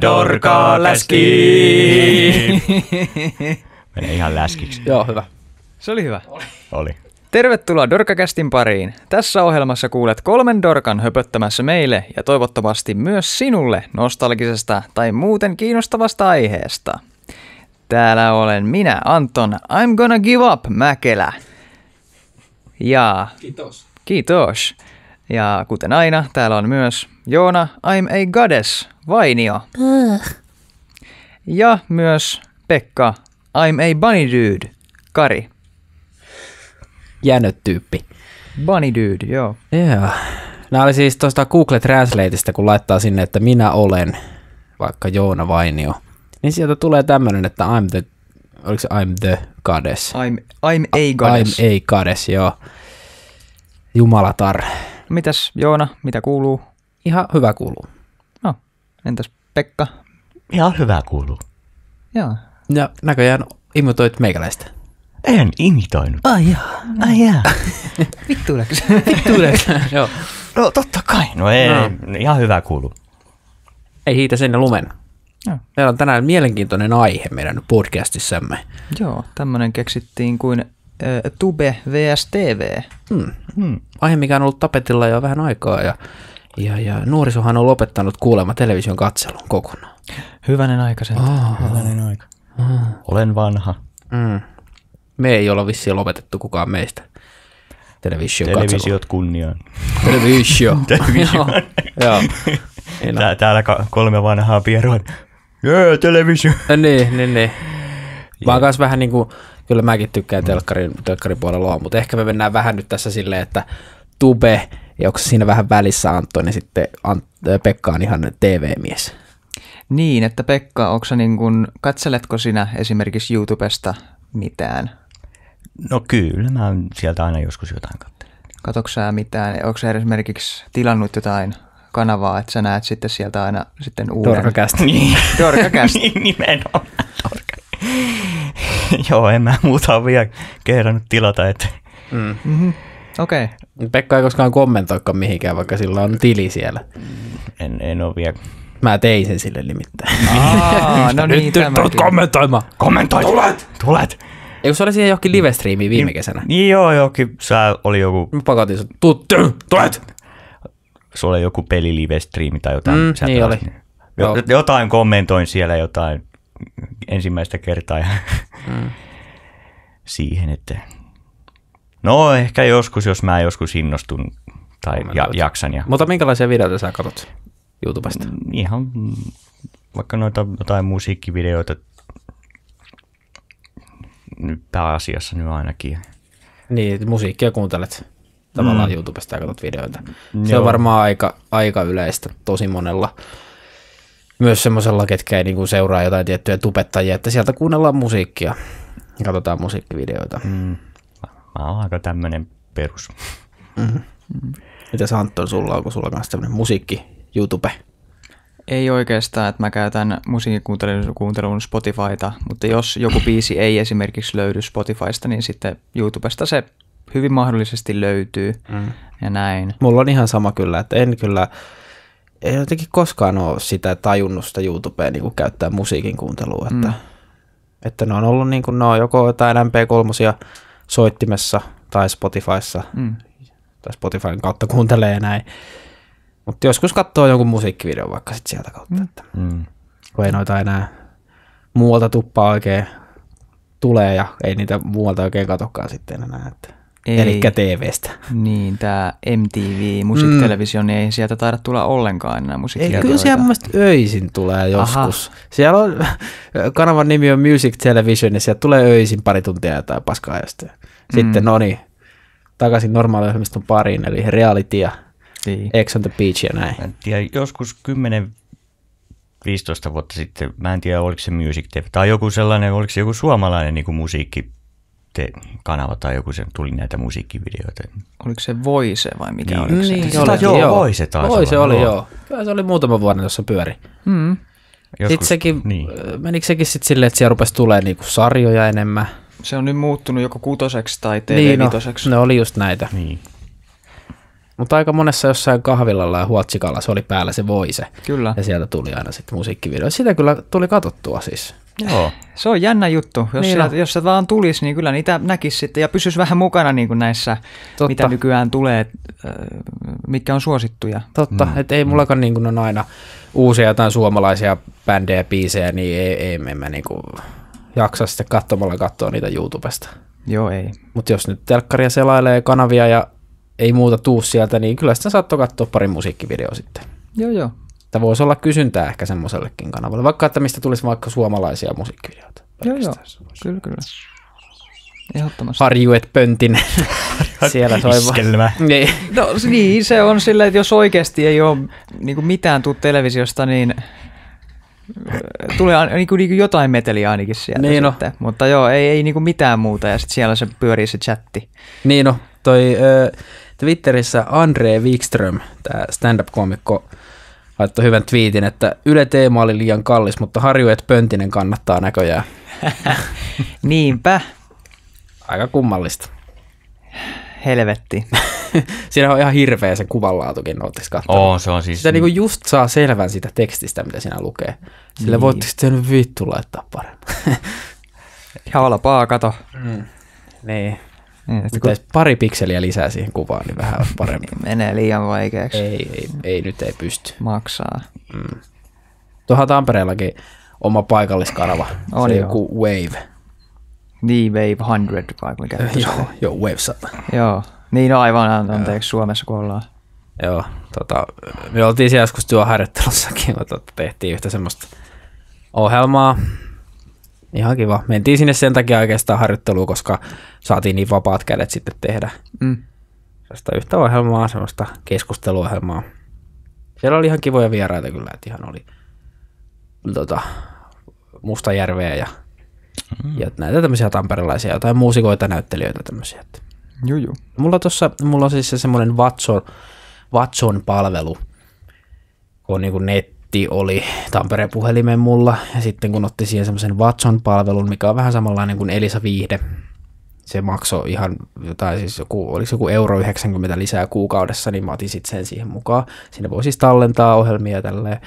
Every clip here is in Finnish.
Dorka läski. Menee ihan läskiksi. Joo, hyvä. Se oli hyvä. Oli. Tervetuloa Dorkakästin pariin. Tässä ohjelmassa kuulet kolmen Dorkan höpöttämässä meille ja toivottavasti myös sinulle nostalgisesta tai muuten kiinnostavasta aiheesta. Täällä olen minä, Anton, I'm gonna give up, Mäkelä. Ja Kiitos. kiitos. Ja kuten aina, täällä on myös Joona, I'm a goddess, Vainio. Ja myös Pekka, I'm a bunny dude, Kari. Jäänyt tyyppi. Bunny dude, joo. Joo. Nämä oli siis tuosta Google Translateista, kun laittaa sinne, että minä olen vaikka Joona Vainio. Niin sieltä tulee tämmöinen, että I'm the, oliko se I'm the goddess? I'm, I'm a goddess. I'm a goddess, joo. Jumalatar. Mitäs Joona, mitä kuuluu? Ihan hyvä kuuluu. No, entäs Pekka? Ihan hyvä kuuluu. Joo. Ja näköjään imitoit meikäläistä. En imitoinut. Ai jaa, ai jaa. Vittuudeksi. joo. No totta kai. No ei, ihan hyvä kuuluu. Ei hiitä sinne lumen. Joo. Meillä on tänään mielenkiintoinen aihe meidän podcastissamme. Joo, tämmönen keksittiin kuin äh, Tube vs TV. Hmm. Hmm. Aihe, mikä on ollut tapetilla jo vähän aikaa ja, ja, ja nuorisohan on lopettanut kuulemma television katselun kokonaan. Hyvänen aika sen. Oh. Hyvänen aika. Olen vanha. Mm. Me ei olla vissiin lopetettu kukaan meistä television katselua. Televisiot kunniaan. Televisio. Televisio. Joo. No. Tää, täällä kolme vanhaa pierua. Jee, televisio. niin, niin, niin. Mä oon kanssa vähän niin kuin, kyllä mäkin tykkään telkkarin, telkkarin puolella on, mutta ehkä me mennään vähän nyt tässä silleen, että Tube, ja onko siinä vähän välissä Antto, niin sitten Ant- Pekka on ihan TV-mies. Niin, että Pekka, onko niin kun, katseletko sinä esimerkiksi YouTubesta mitään? No kyllä, mä sieltä aina joskus jotain katsonut. Katoksa sä mitään? Onko sä esimerkiksi tilannut jotain kanavaa, että sä näet sitten sieltä aina sitten uuden? Dorkakästä. Niin. Dorkacast. Niin, Nimenomaan. Joo, en mä muuta ole vielä kehdannut tilata, että Mm. Mhm. Okei. Okay. Pekka ei koskaan kommentoikaan mihinkään, vaikka sillä on tili siellä. en, en ole vielä Mä tein sen sille nimittäin. Aa, no niin, tämäkin. kommentoimaan. kommentoi. Tulet! Tulet! Eikö se oli siihen johonkin live-striimiin viime kesänä? Niin joo, jokin, sä oli joku, Mä pakotin sut, tuu, tuu, tulet! sulla oli joku pelilive-striimi tai jotain. Mm, sä niin oli. Jo, jotain kommentoin siellä jotain ensimmäistä kertaa ja Mm. siihen, että no ehkä joskus, jos mä joskus innostun tai ja, jaksan ja Mutta minkälaisia videoita sä katsot YouTubesta? ihan vaikka noita jotain musiikkivideoita nyt pääasiassa nyt ainakin. Niin, musiikkia kuuntelet tavallaan mm. YouTubesta ja katsot videoita. Se Joo. on varmaan aika, aika yleistä tosi monella. Myös semmoisella, ketkä ei niinku seuraa jotain tiettyjä tubettajia, että sieltä kuunnellaan musiikkia ja katsotaan musiikkivideoita. Mm, mä oon aika tämmönen perus. Mitäs Anton sulla on, kun sulla myös tämmöinen musiikki YouTube? Ei oikeastaan, että mä käytän musiikkikuuntelun kuuntelun Spotifyta, mutta jos joku biisi ei esimerkiksi löydy Spotifysta, niin sitten YouTubesta se hyvin mahdollisesti löytyy Mm. ja näin. Mulla on ihan sama kyllä, että en kyllä, ei jotenkin koskaan ole sitä tajunnut sitä YouTubea niin käyttää musiikin kuuntelua, että, Mm. että ne on ollut niin kuin, ne on joko jotain MP3 soittimessa tai Spotifyssa Mm. tai Spotifyn kautta kuuntelee ja näin. Mutta joskus katsoo jonkun musiikkivideon vaikka sit sieltä kautta, Mm. että Mm. kun ei noita enää muualta tuppaa oikein tulee ja ei niitä muualta oikein katokaan sitten enää. Että. Ei. Eli TVstä. Niin, tämä MTV, musiikkitelevisio, niin ei sieltä taida tulla ollenkaan enää Ei, musiikkivideoita. kyllä siellä mun mielestä öisin tulee joskus. Aha. Siellä on, kanavan nimi on Music Television ja sieltä tulee öisin pari tuntia jotain paskaa ja sitten, mm. sitten no niin, takaisin normaaliohjelmiston pariin, eli reality ja Niin. X on the Beach ja näin. En tiedä, joskus 10-15 vuotta sitten, mä en tiedä oliko se Music TV, tai joku sellainen, oliko se joku suomalainen niin kuin musiikki te- kanava tai joku sen tuli näitä musiikkivideoita. Oliko se Voice vai mikä Niin, oliko se? niin, Se oli, joo, voi se taisi Voi se olla, oli, joo. joo. Kyllä se oli muutama vuoden tuossa pyöri. Mm. Sitten sekin, niin. niin. menikö sekin sitten silleen, että siellä rupesi tulemaan niinku sarjoja enemmän? Se on nyt muuttunut joko kutoseksi tai Niin, no, ne oli just näitä. Niin. Mutta aika monessa jossain kahvilalla ja huotsikalla se oli päällä se voise. Kyllä. Ja sieltä tuli aina sitten musiikkivideo. Sitä kyllä tuli katsottua siis. Joo. Se on jännä juttu. Jos, Niin sieltä, jos se vaan tulisi, niin kyllä niitä näkisi sitten ja pysyisi vähän mukana niin kuin näissä, Totta. mitä nykyään tulee, mitkä on suosittuja. Totta, mm. että ei mullakaan niin kuin on aina uusia jotain suomalaisia bändejä, biisejä, niin ei, ei en mä niin kuin jaksa sitten katsomalla katsoa niitä YouTubesta. Joo, ei. Mutta jos nyt telkkaria selailee kanavia ja ei muuta tuu sieltä, niin kyllä sitä saattoi katsoa pari musiikkivideo sitten. Joo, joo. Että voisi olla kysyntää ehkä semmoisellekin kanavalle, vaikka että mistä tulisi vaikka suomalaisia musiikkivideoita. Joo, joo. Kyllä, kyllä. Ehdottomasti. Harjuet Pöntinen. Siellä soi Iskelmä. Niin. No niin, se on silleen, että jos oikeasti ei ole niin kuin mitään tuu televisiosta, niin äh, tulee niin kuin, niin kuin jotain meteliä ainakin sieltä Niin no. sitten. Mutta joo, ei, ei niin kuin mitään muuta ja sitten siellä se pyörii se chatti. Niin no, toi ö, Twitterissä Andre Wikström, tämä stand-up-komikko, laittoi hyvän twiitin, että Yle Teema oli liian kallis, mutta Harjuet Pöntinen kannattaa näköjään. Niinpä, Aika kummallista. helvetti. Siinä on ihan hirveä se kuvanlaatukin, ootteko katsonut? Oo, se on siis... Sitä niinku just saa selvän sitä tekstistä, mitä siinä lukee. Sille Niin. voitteko te nyt vittu laittaa paremmin? Halpaa, kato. niin. Niin, kun pari pikseliä lisää siihen kuvaan, niin vähän olisi parempi. menee liian vaikeaksi ei, ei, ei, nyt ei pysty. maksaa. Tuohan Tampereellakin oma paikalliskanava. On se joku Wave. Niin, Wave 100 vai mikä joo, joo, Wave 100. Joo. Niin no aivan, an- anteeksi Suomessa kun ollaan. Joo, tota, me oltiin siellä joskus työharjoittelussakin, mutta tehtiin yhtä semmoista ohjelmaa. Ihan kiva. Mentiin sinne sen takia oikeastaan harjoitteluun, koska saatiin niin vapaat kädet sitten tehdä Mm. sellaista yhtä ohjelmaa, semmoista keskusteluohjelmaa. Siellä oli ihan kivoja vieraita kyllä, että ihan oli tota, Mustajärveä ja, mm. ja näitä tämmöisiä tamperelaisia, jotain muusikoita, näyttelijöitä tämmöisiä. Juu, juu. Mulla, tossa, mulla on siis se semmoinen Watson, Watson-palvelu, kun on niin kuin netti oli Tampereen puhelimen mulla, ja sitten kun otti siihen semmoisen Watson-palvelun, mikä on vähän samanlainen kuin Elisa Viihde, se maksoi ihan jotain, siis joku, oliko joku euro 90 lisää kuukaudessa, niin mä otin sitten sen siihen mukaan. Siinä voi siis tallentaa ohjelmia ja tälleen.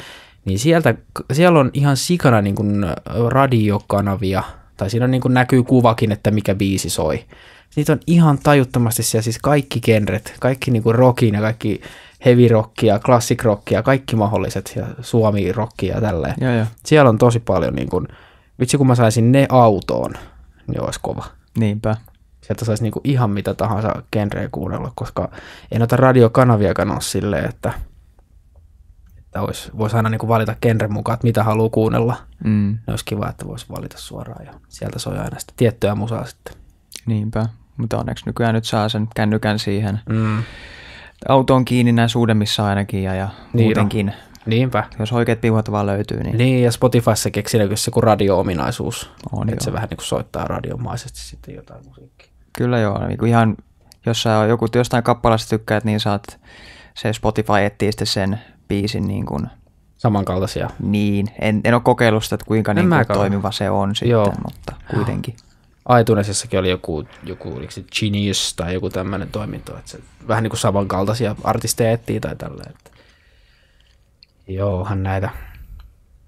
Niin sieltä, siellä on ihan sikana niin kuin radiokanavia, tai siinä on niin kuin näkyy kuvakin, että mikä biisi soi. Niitä on ihan tajuttomasti siellä siis kaikki genret, kaikki niin kuin rockin ja kaikki heavy rockia, classic rockia, kaikki mahdolliset ja suomi rockia ja tälleen. Joo, joo. Siellä on tosi paljon niin kuin, vitsi kun mä saisin ne autoon, niin olisi kova. Niinpä. Sieltä saisi niinku ihan mitä tahansa genreä kuunnella, koska ei noita radiokanaviakaan ole silleen, että, että olisi, voisi aina niinku valita genren mukaan, että mitä haluaa kuunnella. Mm. Ne olisi kiva, että voisi valita suoraan ja sieltä soi aina sitä tiettyä musaa sitten. Niinpä. Mutta onneksi nykyään nyt saa sen kännykän siihen Mm. Autoon kiinni näissä uudemmissa ainakin ja, ja Niin muutenkin. Niinpä. Jos oikeat piuhat vaan löytyy, niin, Niin, ja Spotifyssa keksinyt se joku radio-ominaisuus. On että se vähän niin kuin soittaa radiomaisesti sitten jotain musiikkia. kyllä joo. Niin kuin ihan, jos sä joku jostain kappaleesta tykkäät, niin saat se Spotify etsii sitten sen biisin niin kuin, Samankaltaisia. niin. En, en ole kokeillut sitä, että kuinka niin kuin toimiva se on sitten, Joo. mutta kuitenkin. iTunesissakin oli joku, joku oliko se Genius tai joku tämmöinen toiminto, että se vähän niin kuin samankaltaisia artisteja etsii tai tälleen. Että. Joohan näitä.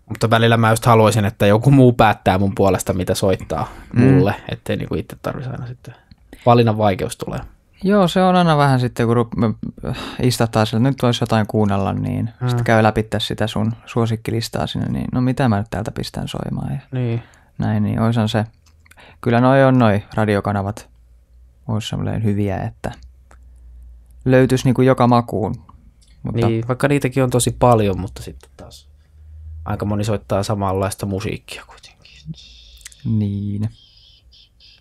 Mutta välillä mä just haluaisin, että joku muu päättää mun puolesta, mitä soittaa Mm. mulle, ettei niinku itse tarvitsisi aina sitten. Valinnan vaikeus tulee. Joo, se on aina vähän sitten, kun äh, istattaa sille, että nyt voisi jotain kuunnella, niin Mm. sitten käy läpi sitä sun suosikkilistaa sinne, niin no mitä mä nyt täältä pistän soimaan ja Niin. näin, niin oisan se. Kyllä noi on noi radiokanavat, olisi semmoinen hyviä, että löytyisi niinku joka makuun. Mutta niin. Vaikka niitäkin on tosi paljon, mutta sitten taas aika moni soittaa samanlaista musiikkia kuitenkin. niin.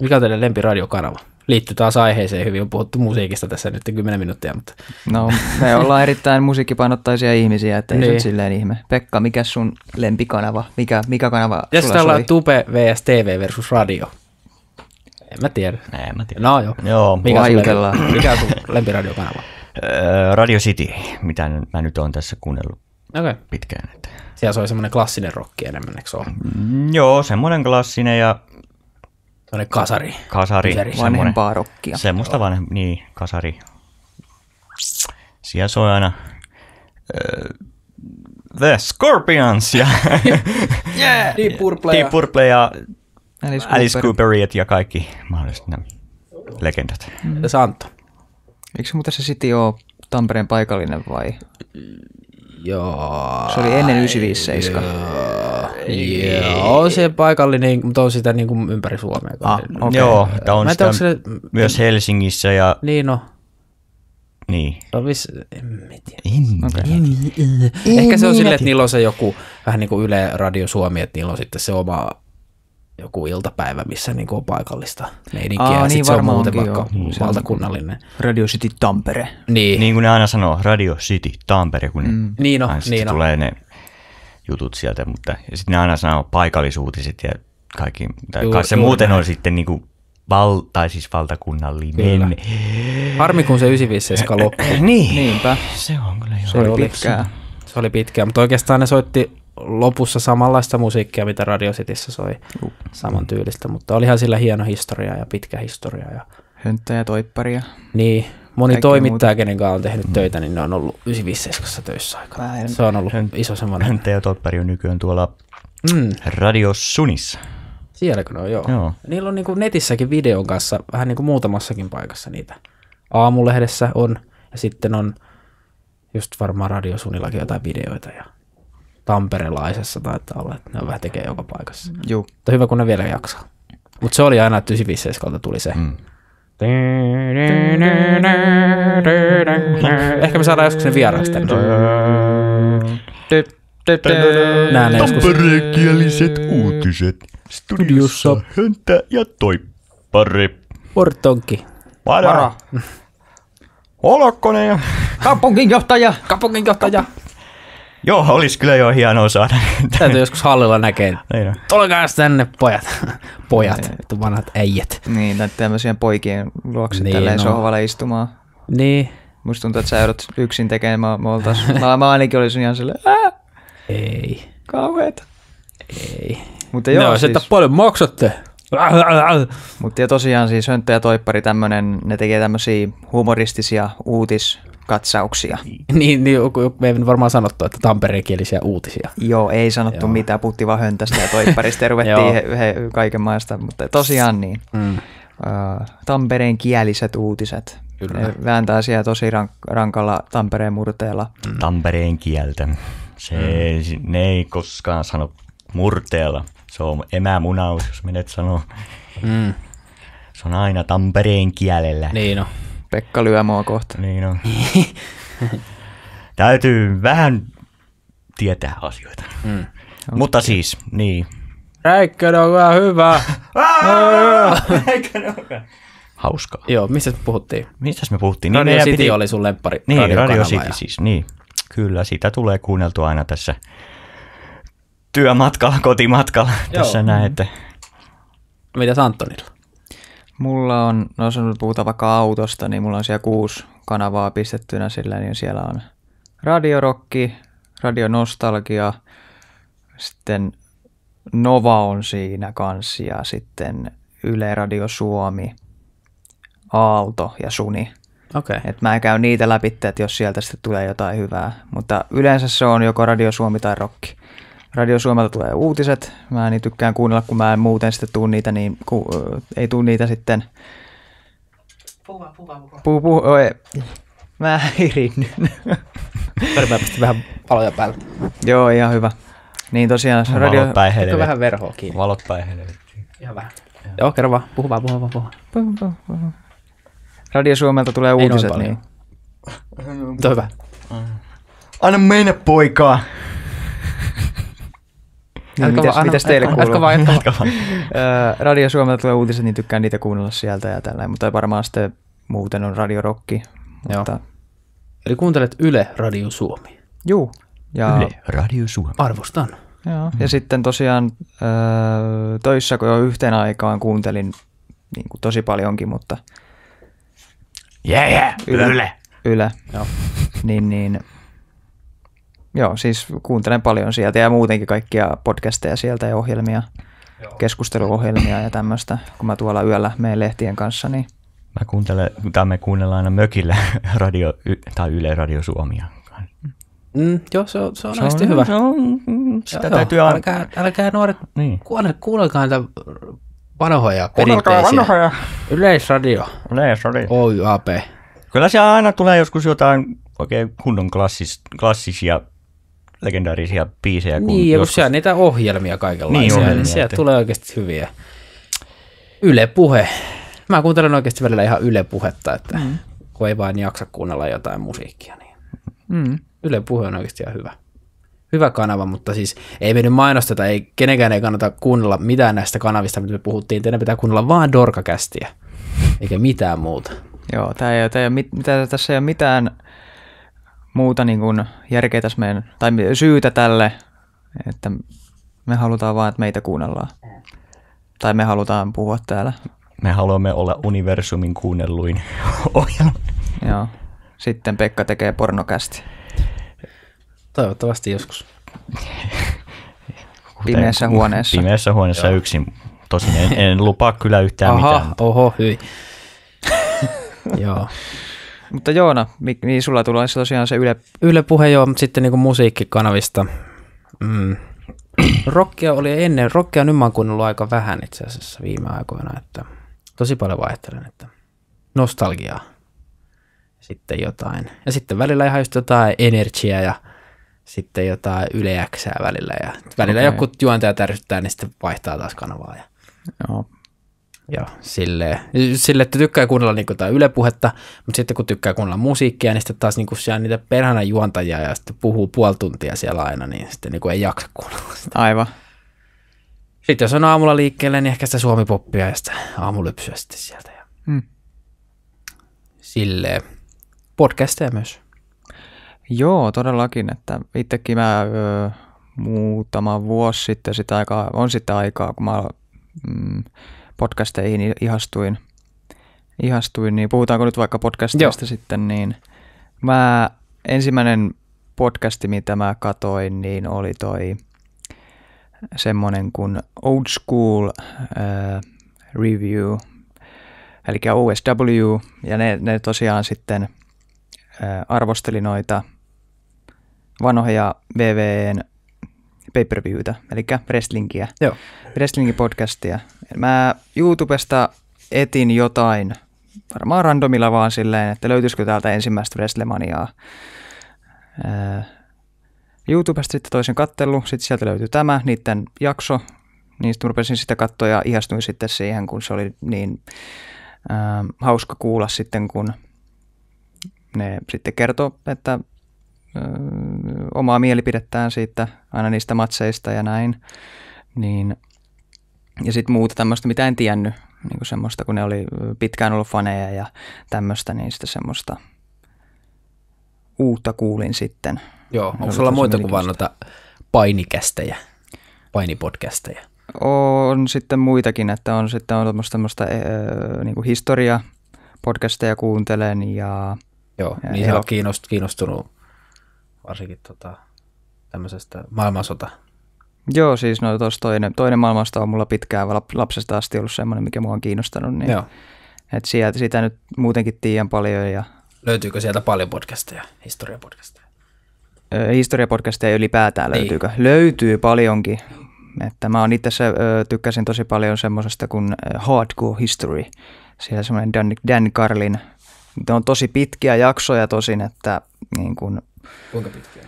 Mikä on teidän lempiradiokanava? Liittyy taas aiheeseen hyvin, on puhuttu musiikista tässä nyt 10 minuuttia, mutta No, me ollaan erittäin musiikkipainotteisia ihmisiä, että ei se Niin. nyt silleen ihme. Pekka, mikä sun lempikanava? Mikä, mikä kanava täällä soi? on Tube vs TV versus radio. En mä tiedä. En mä tiedä. No joo. Joo, Mikä on, sun Vaikutellaan. lempi- mikä on sun lempiradiokanava? Öö, Radio City, mitä mä nyt oon tässä kuunnellut Okei. Okay. pitkään. Että. Siellä soi semmoinen klassinen rokki enemmän, eikö se ole? Mm, joo, semmoinen klassinen ja Semmoinen kasari. kasari. Kyseri. semmoinen- Vanhempaa rokkia. Semmoista vanhem, niin, kasari. siellä soi aina äh, The Scorpions ja Yeah! Deep Purple Deep Purple ja Alice Alice Cooper. Cooperiat ja kaikki mahdolliset nämä legendat. ja Santo. Eikö se muuten se City ole Tampereen paikallinen vai? Joo. Se oli ennen 957. Joo, se paikallinen, mutta on sitä niin kuin ympäri Suomea. Ah, okei. Joo, tämä on en sitä se- myös Helsingissä ja Niin no. niin. no vis, en mä tiedä. Okay. Ehkä se on silleen, että niillä on se joku vähän niin kuin Yle Radio Suomi, että niillä on sitten se oma iltapäivä, missä niin kuin on paikallista meininkiä. Aa, ja niin se on muuten vaikka joo. On- valtakunnallinen. Radio City Tampere. Niin, Niin kuin ne aina sanoo, Radio City, Tampere, kun ne, Niin no, sitten niin no. tulee ne jutut sieltä, mutta ja sitten ne aina sanoo paikallisuutiset ja kaikki, tai Juu- kai se juuri muuten näin. on sitten niin kuin val, tai siis valtakunnallinen. Kyllä. harmi kun se 957 loppui. niin, Niinpä. se on kyllä jo. Se oli pitkää. Se oli pitkään, mutta oikeastaan ne soitti lopussa samanlaista musiikkia, mitä Radio Cityssä soi saman tyylistä, mutta olihan sillä hieno historia ja pitkä historia. Ja, Hönttä ja toipparia. niin, moni Kaikkea toimittaja, kenen kanssa on tehnyt töitä, niin ne on ollut 957 töissä aikaa. En- Se on ollut iso semmoinen. Höntä ja Totpari on nykyään tuolla Mm, Radio Sunissa. sielläkö ne on, joo. Joo. Niillä on niinku netissäkin videon kanssa, vähän niin kuin muutamassakin paikassa niitä. Aamulehdessä on, ja sitten on just varmaan Radiosunillakin jotain videoita, ja Tamperelaisessa taitaa olla, että ne on vähän tekee joka paikassa. Juu. Mutta hyvä, kun ne vielä jaksaa. Mutta se oli aina, että 957 tuli se. Mm. Ehkä me saadaan joskus sen vieraaksi tänne. Nää ne. Tamperekieliset uutiset. Studiossa Höntä ja Toippari. Portonki. Vara. Olokkonen ja... Kaupunginjohtaja! Kaupunginjohtaja. Joo, olisi kyllä jo hienoa saada. Täytyy joskus hallilla näkee. Niin. Tulkaa tänne pojat. Pojat, vittu vanhat äijät. Niin, näitä tämmöisiä poikien luokse Niin, niin, tälleen no. no. sohvalle istumaan. Niin. Musta tuntuu, että sä joudut yksin tekemään. Me oltais, mä, mä ainakin olisin ihan silleen, ää, Ei. kauheeta. Ei. Mutta Joo, joo, siis... että paljon maksatte. mutta tosiaan siis Hönttä ja Toippari tämmönen, ne tekee tämmöisiä humoristisia uutiskatsauksia. niin, niin joku- me ei varmaan sanottu, että tampereenkielisiä uutisia. Joo, ei sanottu Joo. mitään, puhuttiin vaan höntästä ja toipparista ja ruvettiin he, he, kaiken maista, mutta tosiaan niin. Mm. Uh, Tampereen kieliset uutiset. Kyllä. Ne vääntää siellä tosi rank, rankalla Tampereen murteella. Tampereen kieltä. Se, mm. Ne ei koskaan sano murteella. Se on emämunaus, jos menet sanoo. Mm. Se on aina Tampereen kielellä. Niin no. Pekka lyö mua kohta. Niin on. Täytyy vähän tietää asioita. Mm. Mutta siis, niin. Räikkönen on vähän hyvä. Hauskaa. Joo, missä puhuttiin? Mistäs me puhuttiin? Radio meidän City oli sun lemppari Niin, Radio City ja- siis, niin. Kyllä, sitä tulee kuunneltua aina tässä työmatkalla, kotimatkalla. Joo. Tässä näin, että Mitäs Antonilla? Mulla on, no jos nyt puhutaan vaikka autosta, niin mulla on siellä kuusi kanavaa pistettynä sillä, niin siellä on radiorokki, radionostalgia, sitten Nova on siinä kanssa ja sitten Yle Radio Suomi, Aalto ja Suni. Okei. Okay. Et mä en käy niitä läpi, että jos sieltä sitten tulee jotain hyvää. Mutta yleensä se on joko Radio Suomi tai Rokki. Radio Suomelta tulee uutiset. Mä niin tykkään kuunnella, kun mä en muuten sitten tuu niitä, niin ku, ö, ei tuu niitä sitten. Puhu, puhu, oi. Mä häirinnyn. Mä pistin vähän valoja päälle. Joo, ihan hyvä. Niin tosiaan se radio... valot päin helvettiin. vähän verhoa kiinni. Valot päin helvettiin. Ihan vähän. Joo, kerro vaan. Puhu vaan, puhu vaan, puhu. vaan. Radio Suomelta tulee noin uutiset, paljon. niin Mutta hyvä. Anna mennä poikaa. Niin, mitäs, vaan, mitäs teille jatka- kuuluu? jatka vaan, jatka Jatka vaan. Radio Suomelta tulee uutiset, niin tykkään niitä kuunnella sieltä ja tällä, mutta varmaan sitten muuten on Radio Rokki. Joo. Mutta, Eli kuuntelet Yle Radio Suomi. juu. Ja, Yle, Radio Suomi. Arvostan. joo. ja sitten tosiaan ö, töissä, kun jo yhteen aikaan kuuntelin niin kuin tosi paljonkin, mutta Yeah, yeah. Yle. Yle. Yle, Joo. niin, niin joo, siis kuuntelen paljon sieltä ja muutenkin kaikkia podcasteja sieltä ja ohjelmia, keskusteluohjelmia ja tämmöistä, kun mä tuolla yöllä menen lehtien kanssa, niin Mä kuuntelen, tai me kuunnellaan aina mökillä radio, tai Yle Radio Suomia. Mm, joo, se on, se on, se on hyvä. Se on, sitä joo, täytyy joo. aina... Älkää, älkää nuoret, Niin. kuunnelkaa, niitä vanhoja perinteisiä. vanhoja. Yleisradio, Yleisradio. OYAP. Kyllä siellä aina tulee joskus jotain oikein kunnon klassis, klassisia, legendaarisia biisejä. Kun Niin, ja kun joskus... siellä on niitä ohjelmia kaikenlaisia, Niin, niin, ohjelmia, niin sieltä että- tulee oikeasti hyviä. Yle Puhe. Mä kuuntelen oikeasti välillä ihan Yle Puhetta, että mm. kun ei vaan jaksa kuunnella jotain musiikkia, niin Mm. Yle Puhe on oikeasti ihan hyvä. Hyvä kanava, mutta siis ei me nyt mainosteta, ei, kenenkään ei kannata kuunnella mitään näistä kanavista, mitä me puhuttiin. Teidän pitää kuunnella vaan Dorkakästiä, eikä mitään muuta. Joo, tää ei, tää ei, ole mit- mitä, tässä ei ole mitään muuta niin kuin järkeä tässä meidän, tai syytä tälle, että me halutaan vaan, että meitä kuunnellaan. Tai me halutaan puhua täällä. Me haluamme olla universumin kuunnelluin ohjelma. Joo. Sitten Pekka tekee pornokästi. Toivottavasti joskus. Kuten- Pimeässä huoneessa. Pimeässä huoneessa yksin. Tosin en, en lupaa kyllä yhtään Aha, mitään. oho, hyi. Joo. Mutta Joona, niin sulla tulee se tosiaan se Yle... Yle Puhe joo, mutta sitten niinku musiikkikanavista. Mm. Rockia oli ennen, rockia nyt mä oon kuunnellut aika vähän itse asiassa viime aikoina, että tosi paljon vaihtelen, että nostalgiaa. Sitten jotain. Ja sitten välillä ihan just jotain energiaa ja sitten jotain Yle Xää välillä. Ja välillä okay. joku juontaja tärsyttää, niin sitten vaihtaa taas kanavaa. Ja, Joo. Ja silleen, sille, että tykkää kuunnella niinku jotain Yle-puhetta, mutta sitten kun tykkää kuunnella musiikkia, niin sitten taas niinku siellä niitä perhana juontajia ja sitten puhuu puoli tuntia siellä aina, niin sitten niinku ei jaksa kuunnella sitä. Aivan. Sitten jos on aamulla liikkeelle, niin ehkä sitä suomipoppia ja sitä aamulypsyä sitten sieltä. Ja Hmm. silleen. Podcasteja myös. Joo, todellakin, että itsekin mä ö, muutama vuosi sitten sitä aikaa, on sitten aikaa, kun mä mm, podcasteihin ihastuin, ihastuin, niin puhutaanko nyt vaikka podcasteista Joo. sitten, niin mä ensimmäinen podcasti, mitä mä katoin, niin oli toi semmonen kuin Old School äh, Review, eli OSW, ja ne, ne tosiaan sitten äh, arvosteli noita vanhoja VVN pay-per-viewtä, eli wrestlingiä, Joo. wrestlingin podcastia. Mä YouTubesta etin jotain, varmaan randomilla vaan silleen, että löytyisikö täältä ensimmäistä Wrestlemaniaa. Ää, YouTubesta sitten toisen kattelu, sitten sieltä löytyi tämä, niiden jakso, niin sitten rupesin sitä katsoa ja ihastuin sitten siihen, kun se oli niin ää, hauska kuulla sitten, kun ne sitten kertoo, että omaa mielipidettään siitä, aina niistä matseista ja näin. Niin, ja sitten muuta tämmöistä, mitä en tiennyt, niin kuin semmoista, kun ne oli pitkään ollut faneja ja tämmöistä, niin sitä semmoista uutta kuulin sitten. Joo, onko sulla muita kuin mielenkiintoista. noita painikästejä, painipodcasteja? On sitten muitakin, että on sitten on tämmöistä, tämmöistä äh, niin kuin historia podcasteja kuuntelen ja Joo, Ja niin se on elo- kiinnost, kiinnostunut varsinkin tota, tämmöisestä maailmansota. joo, siis no tuossa toinen, toinen maailmasta on mulla pitkään lap- lapsesta asti ollut semmoinen, mikä mua on kiinnostanut, niin Joo. et sieltä, sitä nyt muutenkin tiedän paljon ja Löytyykö sieltä paljon podcasteja, historiapodcasteja? ö, historiapodcasteja ylipäätään Niin. löytyykö? Löytyy paljonkin. Että mä oon itse tykkäsin tosi paljon semmoisesta kuin Hardcore History. Siellä semmoinen Dan, Dan Carlin. Ne on tosi pitkiä jaksoja tosin, että niin kun, Kuinka pitkiä?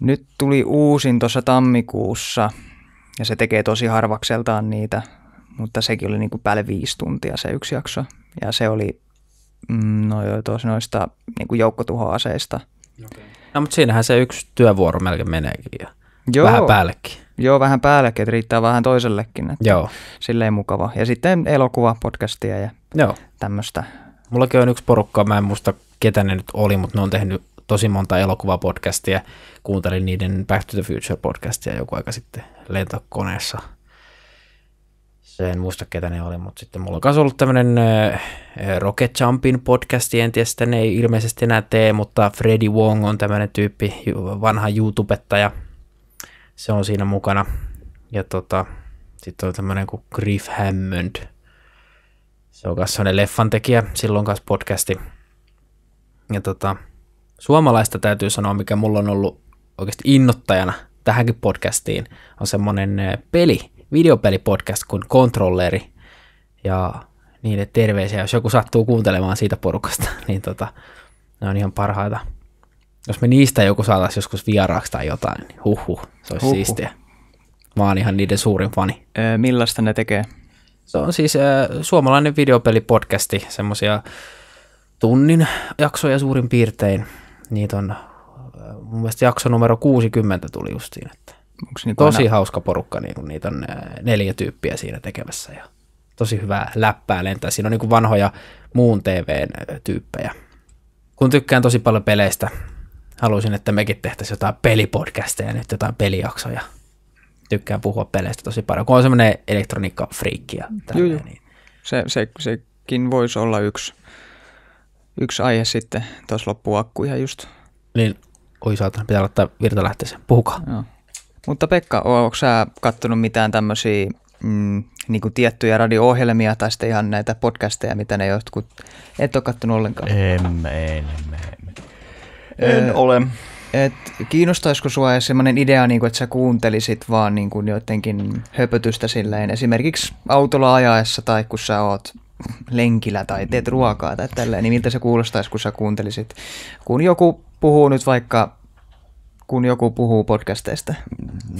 nyt tuli uusin tuossa tammikuussa ja se tekee tosi harvakseltaan niitä, mutta sekin oli niin kuin päälle viisi tuntia se yksi jakso. Ja se oli mm, no, jo tos, noista niin kuin joukkotuhoaseista. No, mutta siinähän se yksi työvuoro melkein meneekin ja Joo. vähän päällekin. Joo, vähän päällekin, että riittää vähän toisellekin. Että Joo, Silleen mukava. Ja sitten elokuva, podcastia ja joo. tämmöistä. Mullakin on yksi porukka, mä en muista ketä ne nyt oli, mutta ne on tehnyt tosi monta elokuvapodcastia. Kuuntelin niiden Back to the Future podcastia joku aika sitten lentokoneessa. Se en muista ketä ne oli, mutta sitten mulla on myös ollut tämmöinen Rocket Jumpin podcasti, en tiedä sitä ne ei ilmeisesti enää tee, mutta Freddy Wong on tämmöinen tyyppi, vanha YouTubettaja. Se on siinä mukana. Ja tota, sitten on tämmöinen kuin Griff Hammond. Se on myös sellainen leffantekijä, silloin kanssa podcasti. Ja tota, suomalaista täytyy sanoa, mikä mulla on ollut oikeasti innottajana tähänkin podcastiin, on semmoinen eh, peli, videopelipodcast kuin Controlleri. Ja niille terveisiä, jos joku sattuu kuuntelemaan siitä porukasta, niin tota, ne on ihan parhaita. Jos me niistä joku saataisiin joskus vieraaksi tai jotain, niin huhhuh, se olisi Huhhuh. siistiä. Mä oon ihan niiden suurin fani. Öö, millaista ne tekee? Se on siis äh, suomalainen videopelipodcasti, semmoisia tunnin jaksoja suurin piirtein. Niitä on, äh, mun mielestä jakso numero 60 tuli justiin, että Onko niin tosi hauska porukka, niin kun niitä on äh, neljä tyyppiä siinä tekemässä ja tosi hyvää läppää lentää. Siinä on niin kuin vanhoja muun TVn äh, tyyppejä. Kun tykkään tosi paljon peleistä, haluaisin, että mekin tehtäisiin jotain pelipodcasteja, nyt jotain pelijaksoja. Tykkään puhua peleistä tosi paljon, kun on semmoinen elektroniikka-friikki ja tälleen, Joo, joo. niin Se, se, sekin voisi olla yksi, yksi aihe sitten. Tuossa loppuu akkuja just. Niin, oi saatana, pitää laittaa virtalähteeseen. Puhukaa. Joo. Mutta Pekka, onko sä kattonut mitään tämmöisiä mm, niin tiettyjä radio-ohjelmia tai sitten ihan näitä podcasteja, mitä ne jotkut, et ole kattonut ollenkaan? En, en, en, en. En ole. Et kiinnostaisiko sua semmoinen idea, niin kuin, että sä kuuntelisit vaan niin kuin jotenkin höpötystä silleen, esimerkiksi autolla ajaessa tai kun sä oot lenkillä tai teet ruokaa tai tälleen, niin miltä se kuulostaisi, kun sä kuuntelisit, kun joku puhuu nyt vaikka, kun joku puhuu podcasteista.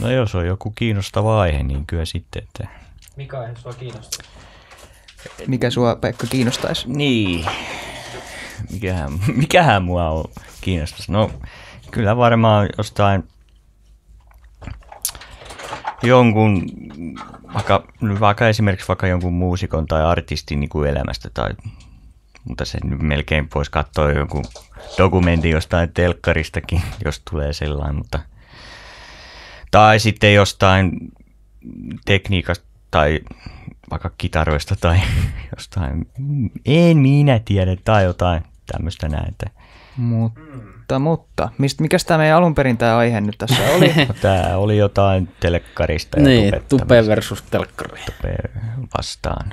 No jos on joku kiinnostava aihe, niin kyllä sitten, että... Mikä aihe sua kiinnostaa? Mikä sua, Pekka, kiinnostaisi? Niin. Mikähän, mikähän mua on kiinnostaisi? No kyllä varmaan jostain jonkun, vaikka, vaikka esimerkiksi vaikka jonkun muusikon tai artistin niin kuin elämästä tai mutta se nyt melkein voisi katsoa jonkun dokumentin jostain telkkaristakin, jos tulee sellainen, mutta tai sitten jostain tekniikasta tai vaikka kitaroista tai jostain, en minä tiedä, tai jotain tämmöistä näin. Että, Mutta, mutta, mistä, mikäs tämä meidän alun perin tämä aihe nyt tässä oli? no, tämä oli jotain telkkarista ja Niin, tupe versus telkkari. Tupe vastaan.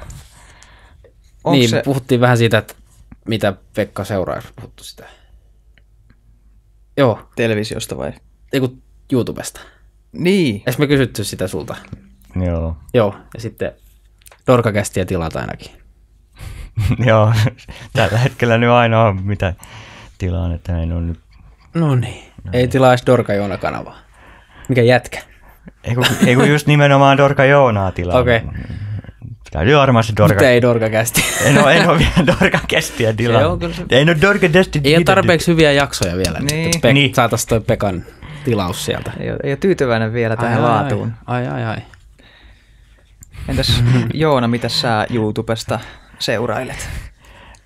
Onko Niin, se, me puhuttiin vähän siitä, että mitä Pekka seuraa, jos puhuttu sitä. Joo, televisiosta vai? ei kun YouTubesta. Niin, Eikö me kysytty sitä sulta? Joo. Joo, ja sitten Dorkakästiä tilaat ainakin. Joo, tällä hetkellä nyt ainoa mitä tilaan, että en ole nyt... No niin. Ei tilaa edes Dorka Joona kanavaa. Mikä jätkä? Ei kun, ei kun just nimenomaan Dorka Joonaa tilaa. Okei. Täytyy varmasti Dorka... Mutta ei Dorkakästi. En ole, en ole vielä Dorka Kästiä tilaa. Se on kyllä se- Ei ole Dorka Kästiä. ei ole tarpeeksi hyviä jaksoja vielä. Niin. Niin. Pek- Niin. niin. Saataisiin toi Pekan tilaus sieltä. ei ole, ei ole tyytyväinen vielä tähän ai, laatuun. Ai, ai, ai. Entäs Joona, mitä sä YouTubesta seurailet?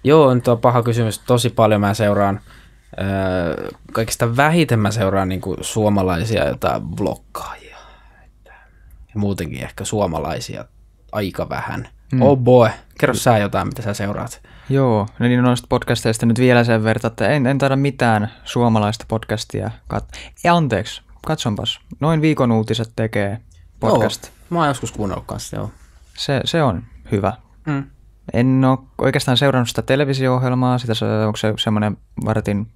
Joo, nyt on paha kysymys. Tosi paljon mä seuraan, öö, kaikista vähiten mä seuraan niin kuin suomalaisia jotain vloggaajia. Että- Ja muutenkin ehkä suomalaisia aika vähän. Mm. Oh boy, kerro sä jotain, mitä sä seuraat. Joo, no niin noista podcasteista nyt vielä sen verran, että en, en taida mitään suomalaista podcastia. Kat- Ei, anteeksi, katsonpas. Noin viikon uutiset tekee podcast. Joo, mä oon joskus kuunnellut kanssa, joo. Se, se on hyvä. Mm. En ole oikeastaan seurannut sitä televisio-ohjelmaa, sitä se, onko se semmoinen vartin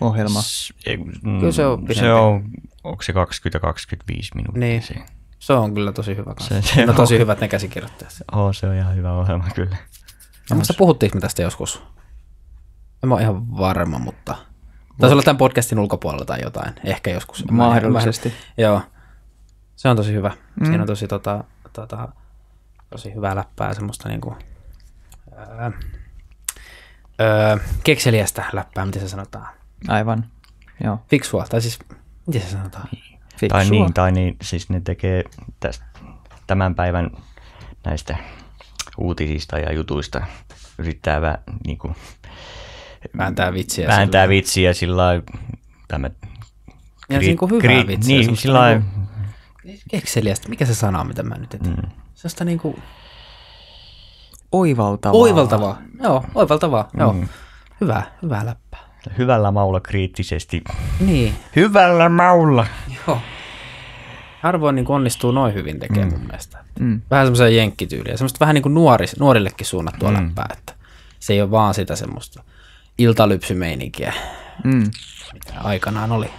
ohjelma. S- ei, mm, Kyllä se on Se pidempi. on, onko se 20-25 minuuttia? Niin. Se, Se on kyllä tosi hyvä kanssa. Se- Se, se se on tosi hyvät ne käsikirjoittajat. oh, se on ihan hyvä ohjelma kyllä. Mä muista puhuttiinko me tästä joskus? En mä ole ihan varma, mutta... Taisi olla tämän podcastin ulkopuolella tai jotain. Ehkä joskus. Mahdollisesti. Joo. Se on tosi hyvä. Mm. Siinä on tosi, tota, tota, tosi hyvää läppää, semmoista niinku... Öö, öö, kekseliästä läppää, miten se sanotaan. Aivan, joo. Fiksua, tai siis, miten se sanotaan? Fiksua. Tai niin, tai niin, siis ne tekee tästä, tämän päivän näistä uutisista ja jutuista yrittää vä, niin kuin, Vääntää vitsiä. vääntää sillä- vitsiä sillä lailla, tämä, Ja niinku hyvää vitsiä, Niin, sillä lailla, niinku- Kekseliästä, mikä se sana on, mitä mä nyt etin? Mm. Sellaista niinku Oivaltavaa. oivaltavaa. Joo, oivaltavaa. Mm. Joo. Hyvää, hyvää läppää. hyvällä maulla kriittisesti. Niin. Hyvällä maulla! Joo. Harvoin niin onnistuu noin hyvin tekemään mm. mun mielestä. Mm. Vähän semmoisen jenkkityyliä. Semmoista vähän niin kuin nuoris, nuorillekin suunnattua mm. läppää, että se ei ole vaan sitä semmoista iltalypsymeininkiä, Mm. mitä aikanaan oli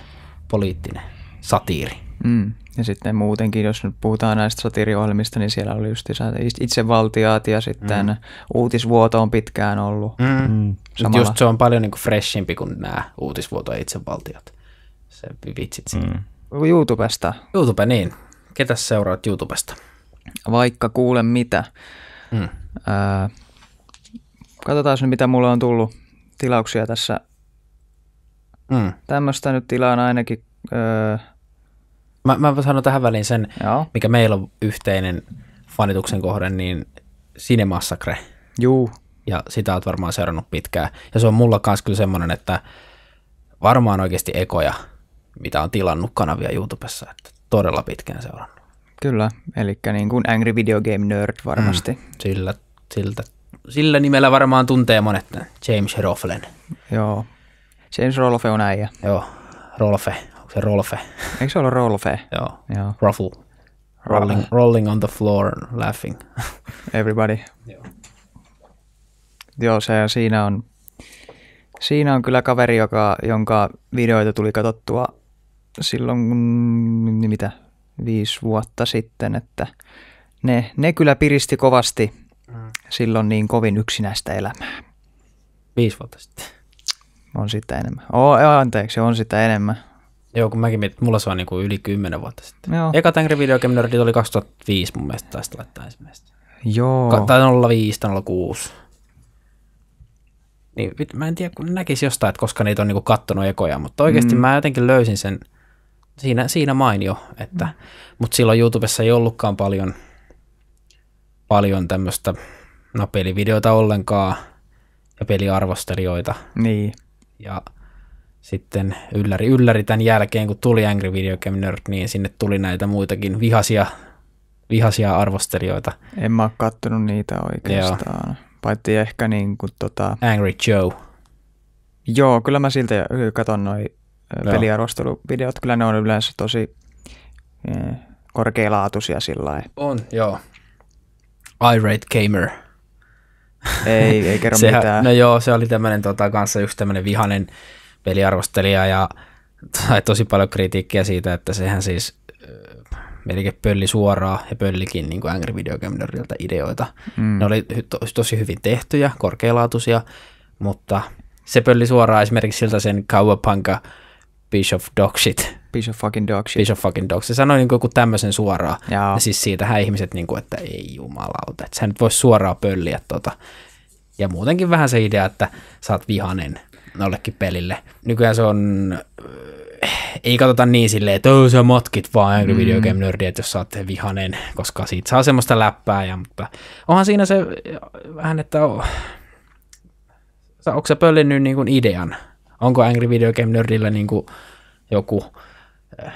poliittinen satiiri. Mm. Ja sitten muutenkin, jos nyt puhutaan näistä satiiriohjelmista, niin siellä oli just itsevaltiaat ja sitten mm. uutisvuoto on pitkään ollut. Mm. Mm. Mutta Samalla- just se on paljon niin kuin freshimpi kuin nämä uutisvuoto ja itsevaltiot. Se vitsit siinä. Mm. YouTubesta, YouTube, niin. Ketäs seuraat YouTubesta? vaikka kuule mitä. Mm. Ää, katsotaan nyt, mitä mulle on tullut tilauksia tässä. Mm. Tämmöistä nyt tilaan ainakin. Öö, Mä, mä sanon tähän väliin sen, joo, mikä meillä on yhteinen fanituksen kohde, niin Cinemassacre. juu, Ja sitä oot varmaan seurannut pitkään. Ja se on mulla kanssa kyllä semmoinen, että varmaan oikeasti ekoja, mitä on tilannut kanavia YouTubessa, että todella pitkään seurannut. kyllä. Eli niin kuin Angry Video Game Nerd varmasti. Mm. Sillä, siltä, sillä nimellä varmaan tuntee monet James Rofflen. Joo. James Rolfe on äijä. Joo, Rolfe. Onko se Rolfe? Eikö se ole Rolfe? Joo. Joo. Ruffle. Rolling, rolling on the floor and laughing. Everybody. Joo. Joo, se siinä on, siinä on kyllä kaveri, joka, jonka videoita tuli katsottua silloin, mm, niin mitä, viisi vuotta sitten, että ne, ne kyllä piristi kovasti silloin niin kovin yksinäistä elämää. Viisi vuotta sitten. On sitä enemmän. Oh, anteeksi, on sitä enemmän. Joo, kun mäkin mietin, että mulla se on niin kuin yli kymmenen vuotta sitten. Joo. Eka Angry Video Game Nerdit oli 2005 mun mielestä taisi laittaa ensimmäistä. Joo. Ka- tai 05 tai 06. Niin, mä en tiedä, kun näkisi jostain, että koska niitä on niinku kattonut ekoja, mutta oikeasti mm. mä jotenkin löysin sen siinä, siinä mainio, että, mm. mutta silloin YouTubessa ei ollutkaan paljon, paljon tämmöistä no, pelivideoita ollenkaan ja peliarvostelijoita Niin. ja sitten ylläri ylläri tämän jälkeen, kun tuli Angry Video Game Nerd, niin sinne tuli näitä muitakin vihasia, vihasia arvostelijoita. En mä oo kattonut niitä oikeastaan. Paitsi ehkä niin kuin tota... Angry Joe. Joo, kyllä mä siltä katon noi Joo. peliarvosteluvideot. Kyllä ne on yleensä tosi eh, korkealaatuisia sillä. On, joo. Irate Gamer. Ei, ei kerro Sehän, mitään. no joo, se oli tämmöinen tota, kanssa just tämmöinen vihanen peliarvostelija ja sai tosi paljon kritiikkiä siitä, että sehän siis melkein pölli suoraan ja pöllikin niin kuin Angry Video Game Nerdiltä ideoita. Mm. Ne oli to, tosi hyvin tehtyjä, korkealaatuisia, mutta se pölli suoraan esimerkiksi siltä sen Cowabunga Piece of Dog Shit, Piece of fucking dog shit. Piece of Fucking Dog. Se sanoi niin kuin joku tämmöisen suoraan. Jaa. Ja siis siitähän ihmiset, niin kuin, että ei jumalauta, että sä nyt vois suoraan pölliä tota. Ja muutenkin vähän se idea, että sä oot vihanen jollekin pelille. Nykyään se on, äh, ei katsota niin silleen, että oh, sä matkit vaan Angry Video Game Nerdi, että jos sä oot vihanen, koska siitä saa semmoista läppää. Ja, mutta onhan siinä se äh, vähän, että oh, sä, onko sä pöllinnyt niin kuin idean? Onko Angry Video Game Nerdillä niin kuin joku äh,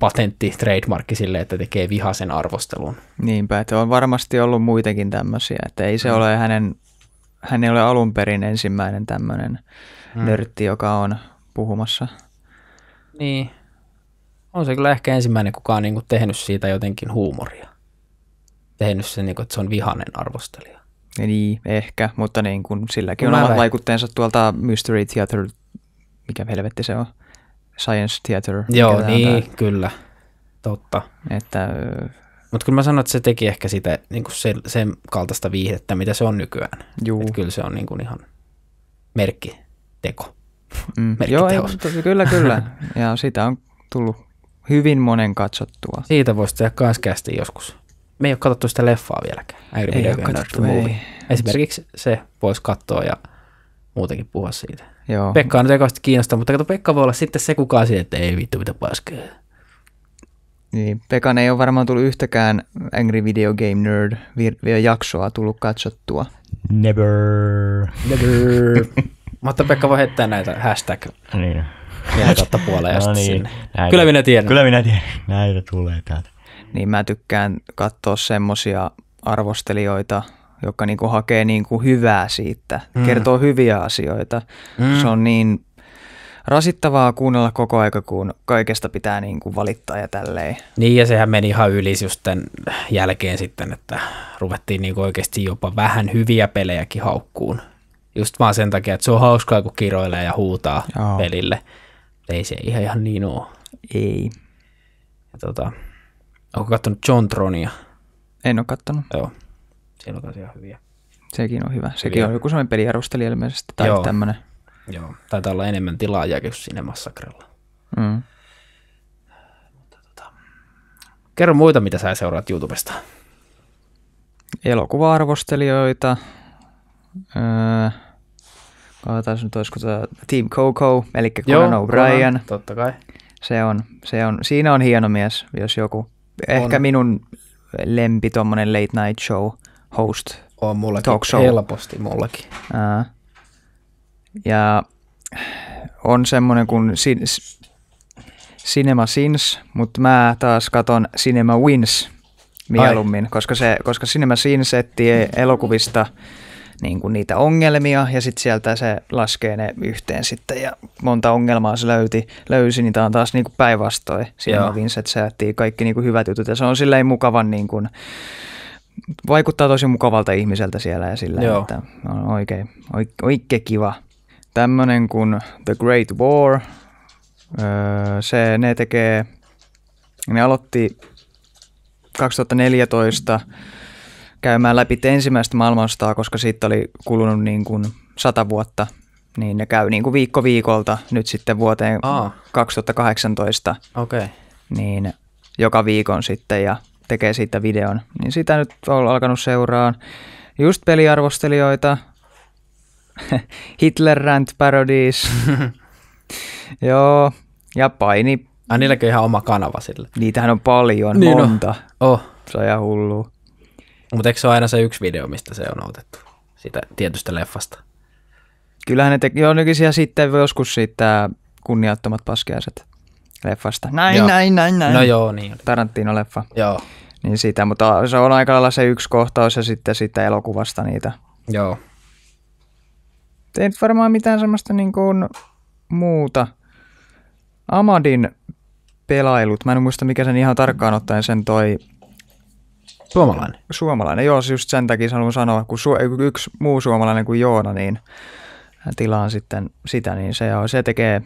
patentti, trademarkki sille, että tekee vihaisen arvostelun? Niinpä, että on varmasti ollut muitakin tämmöisiä. Että ei se Mm. ole hänen, hän ei ole alun perin ensimmäinen tämmöinen Mm. nörtti, joka on puhumassa. Niin. On se kyllä ehkä ensimmäinen, kuka on niinku tehnyt siitä jotenkin huumoria. Tehnyt sen, niinku, että se on vihanen arvostelija. Ja niin, ehkä, mutta niin kuin silläkin Kun on mä omat vaikutteensa tuolta Mystery Theater, mikä helvetti se on, Science Theater. Joo, niin, tää. kyllä. Totta. Että Mutta kyllä mä sanon, että se teki ehkä sitä niinku sen, sen kaltaista viihdettä, mitä se on nykyään. juu. Et kyllä se on niinku ihan merkkiteko. Mm. Joo, ei, kyllä, kyllä. Ja sitä on tullut hyvin monen katsottua. Siitä voisi tehdä kans kästi joskus. Me ei ole katsottu sitä leffaa vieläkään. Ei Nerd katsottu, ei. Esimerkiksi se voisi katsoa ja muutenkin puhua siitä. Joo. Pekka on nyt ekasti kiinnostaa, mutta kato, Pekka voi olla sitten se kukaan siitä, että ei vittu mitä paskaa. Niin, Pekan ei ole varmaan tullut yhtäkään Angry Video Game Nerd vir- vielä jaksoa tullut katsottua. Never. Never. Mutta Pekka voi heittää näitä hashtag Niin. kautta puoleen No niin, sinne. näitä- Kyllä minä tiedän. Kyllä minä tiedän. Näitä tulee täältä. Niin mä tykkään katsoa semmosia arvostelijoita, jotka niinku hakee niinku hyvää siitä, mm. kertoo hyviä asioita. Mm. Se on niin rasittavaa kuunnella koko aika, kun kaikesta pitää niin kuin valittaa ja tälleen. Niin, ja sehän meni ihan yli just tämän jälkeen sitten, että ruvettiin niin oikeasti jopa vähän hyviä pelejäkin haukkuun. Just vaan sen takia, että se on hauskaa, kun kiroilee ja huutaa Joo. pelille. Ei se ihan, ihan niin ole. Ei. Ja tota, onko katsonut John Tronia? En ole kattonut. Joo, siinä on ihan hyviä. Sekin on hyvä. Sekin Hyviä. on joku sellainen peliarvostelija ilmeisesti. Tai Joo. tämmöinen. Joo, taitaa olla enemmän tilaajia kuin sinne massakrella. Mm. Kerro muita, mitä sä seuraat YouTubesta. Elokuva-arvostelijoita. Öö, katsotaan nyt, olisiko tämä Team Coco, eli Conan O'Brien. Totta kai. Se on, se on, siinä on hieno mies, jos joku. Ehkä On. minun lempi tommonen late night show host. On mullakin Talk show. helposti mullakin. Ää, ja on semmonen kuin sin, Cinema Sins, mutta mä taas katon Cinema Wins mieluummin, koska, se, koska Cinema Sins etsii elokuvista niin kuin niitä ongelmia ja sitten sieltä se laskee ne yhteen sitten ja monta ongelmaa se löyti, löysi, niin tää on taas niin kuin päinvastoin. Että se etsii kaikki niin kuin hyvät jutut ja se on silleen mukavan niin kuin, vaikuttaa tosi mukavalta ihmiseltä siellä ja sillä, Joo. että on oikein, oikein, oikein kiva. Tämmönen kuin The Great War, öö, se, ne tekee, ne aloitti 2014 käymään läpi ensimmäistä maailmansotaa, koska siitä oli kulunut niin kuin sata vuotta, niin ne käy niin kuin viikko viikolta nyt sitten vuoteen Aa. 2018 Okei. Okay. niin joka viikon sitten ja tekee siitä videon. Niin sitä nyt on alkanut seuraan. Just peliarvostelijoita, Hitler Rant Parodies, joo, ja paini. Ai niilläkin ihan oma kanava sille. Niitähän on paljon, Niin on. monta. Oh, Se on ihan hullu. Mutta eikö se ole aina se yksi video, mistä se on otettu? Siitä tietystä leffasta. Kyllähän ne teki, joo nykyisiä sitten joskus siitä kunniattomat paskiaiset leffasta. Näin, Joo. näin, näin, näin. No joo, niin oli. Tarantino-leffa. Joo, Niin sitä, mutta se on aika lailla se yksi kohtaus ja sitten siitä elokuvasta niitä. joo. Ei nyt varmaan mitään semmoista niin kuin muuta. Amadin pelailut, mä en muista mikä sen ihan tarkkaan ottaen sen toi Suomalainen. suomalainen. Joo, just sen takia haluan sanoa, kun su- yksi muu suomalainen kuin Joona, niin hän tilaan sitten sitä, niin se, on, se tekee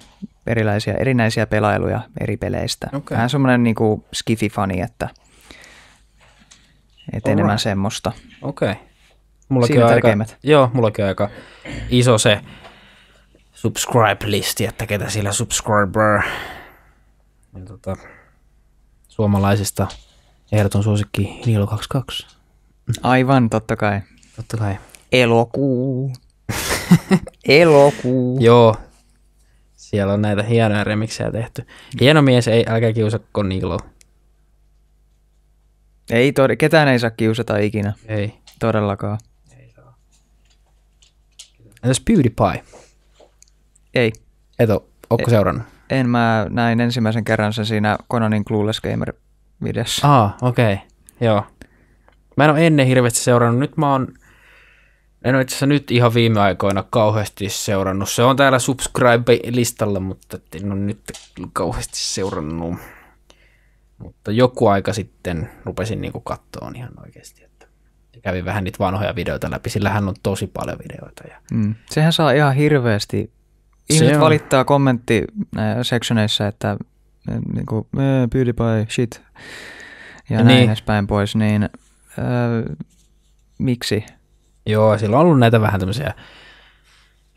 erilaisia, erinäisiä pelailuja eri peleistä. Okei. Vähän semmoinen niin kuin skifi-fani, että, että enemmän semmoista. Okei. Okay. Mullakin Siinä on aika, joo, mullakin on aika iso se subscribe-listi, että ketä sillä subscriber. Ja tota, suomalaisista ehdoton suosikki Niilo 22. Aivan, totta kai. Totta kai. Elokuu. Elokuu. Joo, siellä on näitä hienoja remiksejä tehty. Hieno mies, ei, älkää kiusakko Niilo. Ei tod- ketään ei saa kiusata ikinä, Ei. todellakaan. Entäs PewDiePie? Ei. Et oo, ootko seurannut? En mä näin ensimmäisen kerran sen siinä Conanin Clueless Gamer-videossa. Aa, okei. Okay. Joo. Mä en ole ennen hirveästi seurannut. Nyt mä oon, en ole itse asiassa nyt ihan viime aikoina kauheasti seurannut. Se on täällä subscribe-listalla, mutta en ole nyt kauheasti seurannut. Mutta joku aika sitten rupesin niinku kattoon ihan oikeasti. Että kävin vähän niitä vanhoja videoita läpi, sillä hän on tosi paljon videoita. Ja... Mm. Sehän saa ihan hirveästi. Ihmiset on. valittaa kommentti äh, sectioneissa, että niinku, äh, PewDiePie, shit. Ja Niin. näin edespäin pois, niin äh, miksi? Joo, sillä on ollut näitä vähän tämmöisiä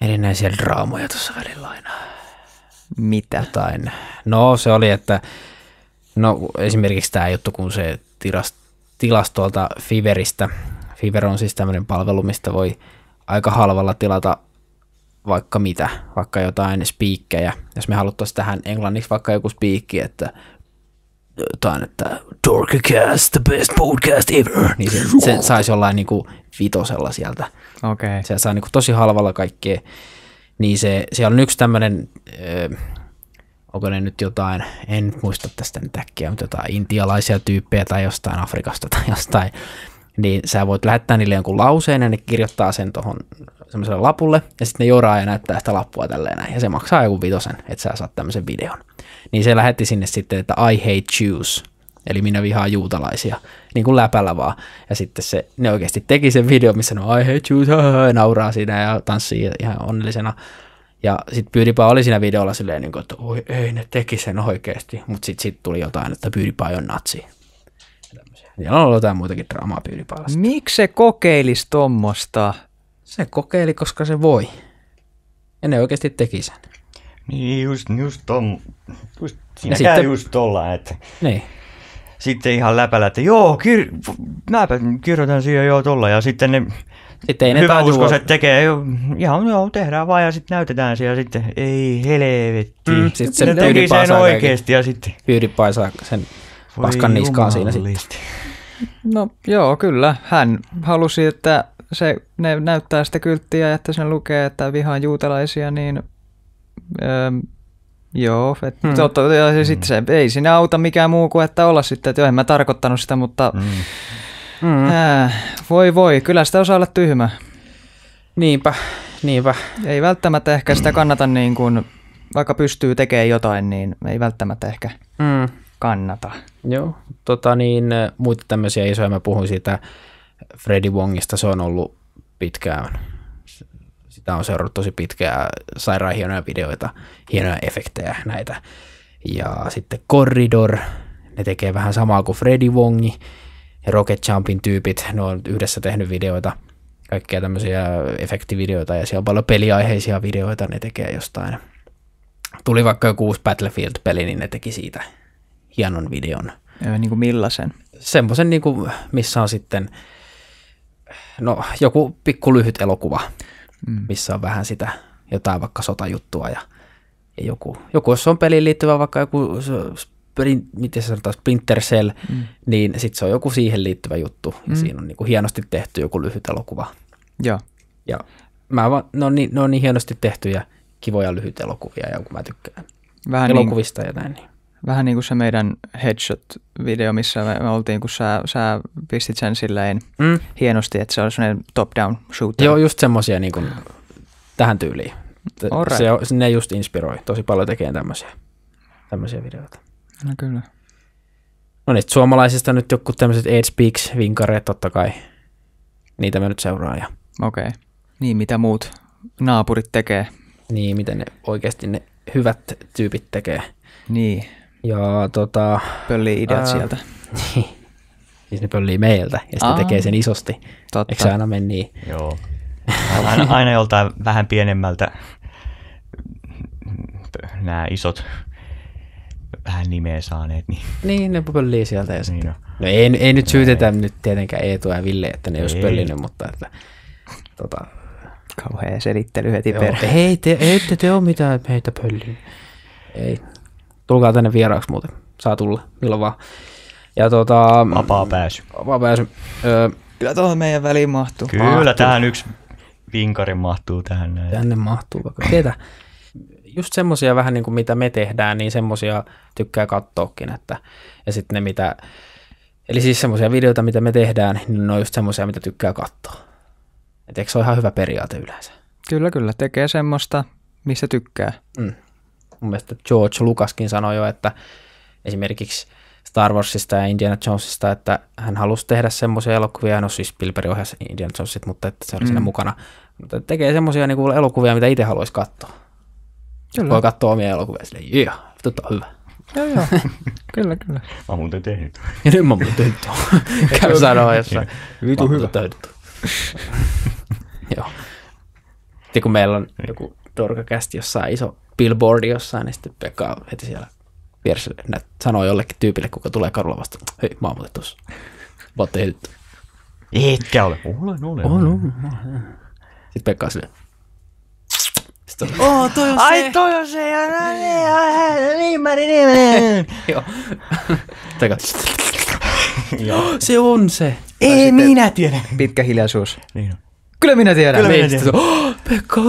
erinäisiä draamoja tuossa välillä aina. Mitä? jotain. No se oli, että no esimerkiksi tämä juttu, kun se tilas, tilasi tuolta Fiveristä. Fiverr on siis tämmöinen palvelu, mistä voi aika halvalla tilata vaikka mitä, vaikka jotain spiikkejä. Jos me haluttaisiin tähän englanniksi vaikka joku spiikki, että jotain, että Dorkcast, the best podcast ever, niin se, se saisi jollain niinku vitosella sieltä. Okay. se saa niin tosi halvalla kaikkea. Niin se, siellä on yksi tämmöinen, onko ne nyt jotain, en muista tästä nyt äkkiä, mutta jotain intialaisia tyyppejä tai jostain Afrikasta tai jostain. Niin sä voit lähettää niille jonkun lauseen ja ne kirjoittaa sen tuohon semmoiselle lapulle ja sitten ne joraa ja näyttää sitä lappua tälleen näin ja se maksaa joku vitosen, että sä saat tämmöisen videon. Niin se lähetti sinne sitten, että I hate Jews, eli minä vihaan juutalaisia, niin kuin läpällä vaan. Ja sitten se, ne oikeasti teki sen video, missä no I hate Jews, ja nauraa siinä ja tanssii ihan onnellisena. Ja sitten PewDiePie oli siinä videolla silleen, niin että oi ei, ne teki sen oikeasti. Mutta sitten sit tuli jotain, että PewDiePie on natsi. Ja on ollut jotain muitakin draamaa PewDiePiella. Miksi se kokeilisi tommosta? Se kokeili, koska se voi. Ja ne oikeasti teki sen. Niin just, just ton, just, siinä Ja käy sitten- just tolla, että Niin. sitten ihan läpällä, että joo, kir- mäpä kirjoitan siihen joo tolla ja sitten ne Sitten ei ne hyvä uskoiset tekee, ihan joo, tehdään vaan ja sitten näytetään siellä sitten ei helvetti. Mm, sit se ne teki sen saa oikeesti ja sitten PewDiePie saa sen paskan niskaan siinä sitten. No joo, kyllä. Hän halusi, että se, ne näyttää sitä kylttiä ja että sen lukee, että vihaan juutalaisia, niin öö, joo, et, Hmm. hmm. totta, ja se, sitten se, ei siinä auta mikään muu kuin, että olla sitten, että joo, en mä tarkoittanut sitä, mutta Mm. Mm. äh, voi voi, kyllä sitä osaa olla tyhmä. Niinpä, niinpä. Ei välttämättä ehkä sitä kannata niin kuin, vaikka pystyy tekemään jotain, niin ei välttämättä ehkä Mm. Kannata. Joo, tota niin, muita tämmöisiä isoja, mä puhuin siitä Freddy Wongista, se on ollut pitkään, sitä on seurannut tosi pitkään, sairaan hienoja videoita, hienoja efektejä näitä. Ja sitten Corridor, ne tekee vähän samaa kuin Freddy Wongi ja Rocket Jumpin tyypit, ne on yhdessä tehnyt videoita, kaikkia tämmöisiä efektivideoita ja siellä on paljon peliaiheisia videoita, ne tekee jostain. Tuli vaikka joku uusi Battlefield-peli, niin ne teki siitä hienon videon. Öö, Niin kuin millaisen? Semmoisen, niin kuin, missä on sitten no, joku pikku lyhyt elokuva, Mm. missä on vähän sitä jotain vaikka sotajuttua ja, ja joku, joku, jos on peliin liittyvä vaikka joku sprint, miten se sanotaan, Splinter Cell, mm. niin sitten se on joku siihen liittyvä juttu. Ja Mm. siinä on niin kuin hienosti tehty joku lyhyt elokuva. Joo. Ja mä vaan, ne, on niin, ne on niin hienosti tehtyjä, kivoja lyhyt elokuvia, ja kun mä tykkään Vähän niin, elokuvista ja näin. Niin. Vähän niin kuin se meidän headshot-video, missä me, me oltiin, kun sä, sä pistit sen silleen Mm. hienosti, että se on sellainen top-down shooter. Joo, just semmosia niin kuin, tähän tyyliin. Se, ne just inspiroi tosi paljon tekemään tämmöisiä, tämmöisiä videoita. No kyllä. No niistä suomalaisista nyt joku tämmöiset Ed Speaks, vinkareet totta kai. Niitä mä nyt seuraan ja Okei. Okay. Niin, mitä muut naapurit tekee. niin, miten ne oikeasti ne hyvät tyypit tekee. Niin, Ja tota, pöllii ideat Ää, sieltä. siis ne pöllii meiltä ja sitten Aa. tekee sen isosti. Totta. Eikö se aina mene niin? Joo. Aina, aina joltain vähän pienemmältä nämä isot vähän nimeä saaneet, niin, Niin, ne pöllii sieltä ja sitten. niin no. No ei, ei nyt syytetä nyt tietenkään Eetua ja Ville, että ne ei olisi Ei. pöllinyt, mutta että, tota, Kauhea selittely heti perään. ei, te, ei te teo mitään meitä pölliin. Ei. Tulkaa tänne vieraaksi muuten. Saa tulla milloin vaan. Ja tota... Vapaa pääsy. Vapaa pääsy. Öö, Kyllä tuohon meidän väliin mahtuu. Kyllä Mahtuu. tähän yksi vinkari mahtuu tähän näin. tänne mahtuu vaikka ketä. Just semmosia vähän niin kuin mitä me tehdään, niin semmosia tykkää katsoakin. Että, ja sitten ne mitä... Eli siis semmosia videoita, mitä me tehdään, niin ne on just semmosia, mitä tykkää katsoa. Et eikö se ole ihan hyvä periaate yleensä? Kyllä, kyllä. Tekee semmoista, missä tykkää. Mm. Mun mielestä George Lucaskin sanoi jo, että esimerkiksi Star Warsista ja Indiana Jonesista, että hän halusi tehdä semmoisia elokuvia, no siis Spielberg ohjasi Indiana Jonesit, mutta että se oli mm. siinä mukana. Mutta tekee semmoisia niin elokuvia, mitä itse haluaisi katsoa. Kyllä. Voi katsoa omia elokuvia silleen, yeah, vittu tää on hyvä. Joo, joo. kyllä, kyllä. Mä oon muuten tehnyt. Ja nyt mä muuten tehnyt tuon. Käy sanoa jossain. Vitu Mä hyvä. oon. Joo. Sitten kun meillä on joku dorkakästi jossain iso billboardi jossain, niin sitten Pekka heti siellä vieressä nä- sanoo jollekin tyypille, kuka tulee kadulla vastaan, hei, mä oon muuten tuossa. Mä oon tehnyt. Etkä ole. Olen, olen. On, on. Sitten Pekka on silleen, sitten on, oh, toi on Ai toi on se, ja niin mä niin Joo. Pekka, Joo. se on se. Ei minä tiedä. Pitkä hiljaisuus. Niin on. Kyllä minä tiedän. Kyllä minä Niin, sitten se on, oh, Pekka.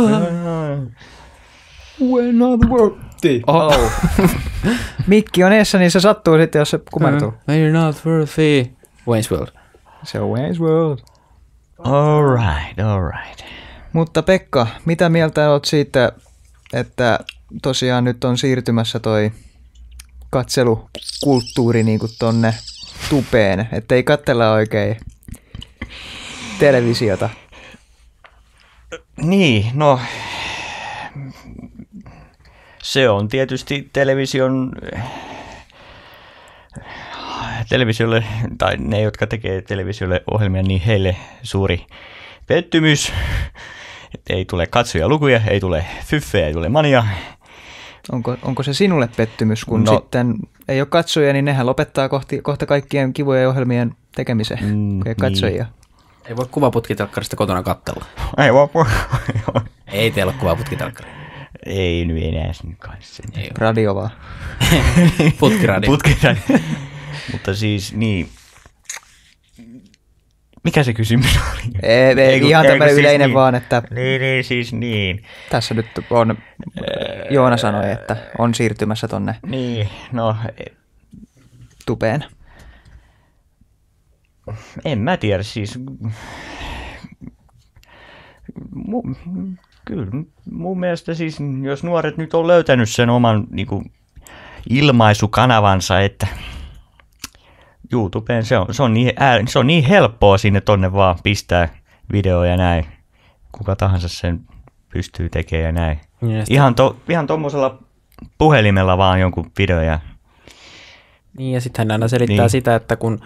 When are the world? Oh. Mikki on eessä, niin se sattuu sitten, jos se kumertuu. You're not worthy. Wayne's World. Se on Wayne's World. All right, all right. Mutta Pekka, mitä mieltä olet siitä, että tosiaan nyt on siirtymässä toi katselukulttuuri niin kuin tonne tupeen, että ei katsella oikein televisiota. Niin, no se on tietysti television televisiolle, tai ne, jotka tekee televisiolle ohjelmia, niin heille suuri pettymys. että ei tule katsoja lukuja, ei tule fyffejä, ei tule mania. Onko, onko se sinulle pettymys, kun no, sitten ei ole katsoja, niin nehän lopettaa kohti, kohta kaikkien kivojen ohjelmien tekemisen, mm, kun ei katsojia. Niin. Ei voi kuvaputkitelkkarista kotona kattella. Ei voi. ei teillä ole kuvaputkitelkkari. Ei nyt enää sen kanssa. Ei Radio vaan. Putkiradio. Putkiradio. Mutta siis niin, mikä se kysymys oli? Ei, ei, ihan tämmöinen siis yleinen niin. vaan, että... Niin, niin, siis niin. Tässä nyt on, Joona sanoi, että on siirtymässä tonne... Niin, no... Tupeen. En mä tiedä, siis... Kyllä, mun mielestä siis, jos nuoret nyt on löytänyt sen oman niin kuin, ilmaisukanavansa, että YouTubeen se on, se on, niin, ää, se on niin helppoa sinne tonne vaan pistää videoja näin. Kuka tahansa sen pystyy tekemään ja näin. Ja ihan, to, ihan tuommoisella puhelimella vaan jonkun videoja. Niin ja sitten hän aina selittää niin. sitä, että kun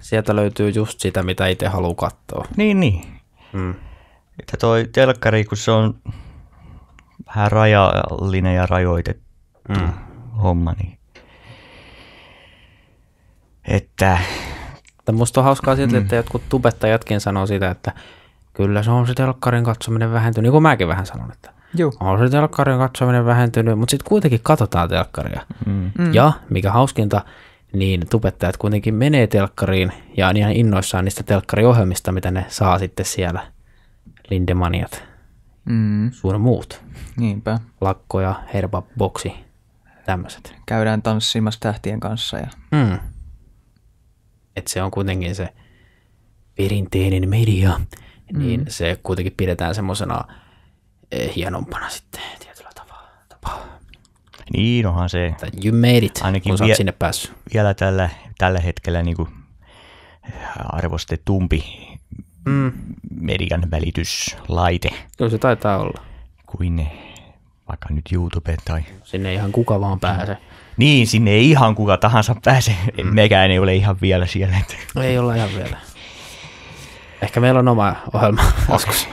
sieltä löytyy just sitä, mitä itse haluaa katsoa. Niin, niin. Hmm. Että toi telkkari, kun se on vähän rajallinen ja rajoitettu hmm. homma, niin että... Mutta musta on hauskaa siltä, mm. että jotkut tubettajatkin sanoo sitä, että kyllä se on se telkkarin katsominen vähentynyt, niin kuin mäkin vähän sanon, että Joo. on se telkkarin katsominen vähentynyt, mutta sitten kuitenkin katsotaan telkkaria. Mm. mm. Ja mikä hauskinta, niin tubettajat kuitenkin menee telkkariin ja on ihan innoissaan niistä telkkariohjelmista, mitä ne saa sitten siellä. Lindemaniat, mm. sun muut. Niinpä. Lakko ja herba boksi, tämmöiset. Käydään tanssimassa tähtien kanssa. Ja... Mm että se on kuitenkin se perinteinen media, mm. niin se kuitenkin pidetään semmoisena eh, hienompana sitten tietyllä tavalla. tapaa. Niin, onhan se. you made it, Ainakin kun vie- sinne päässyt. Vielä tällä, tällä hetkellä niin kuin arvostetumpi mm. median välityslaite. Kyllä se taitaa olla. Kuin vaikka nyt YouTube tai... Sinne ihan kuka vaan pääse. Niin, sinne ei ihan kuka tahansa pääse. Mm. Mekään ei ole ihan vielä siellä. Ei olla ihan vielä. Ehkä meillä on oma ohjelma joskus.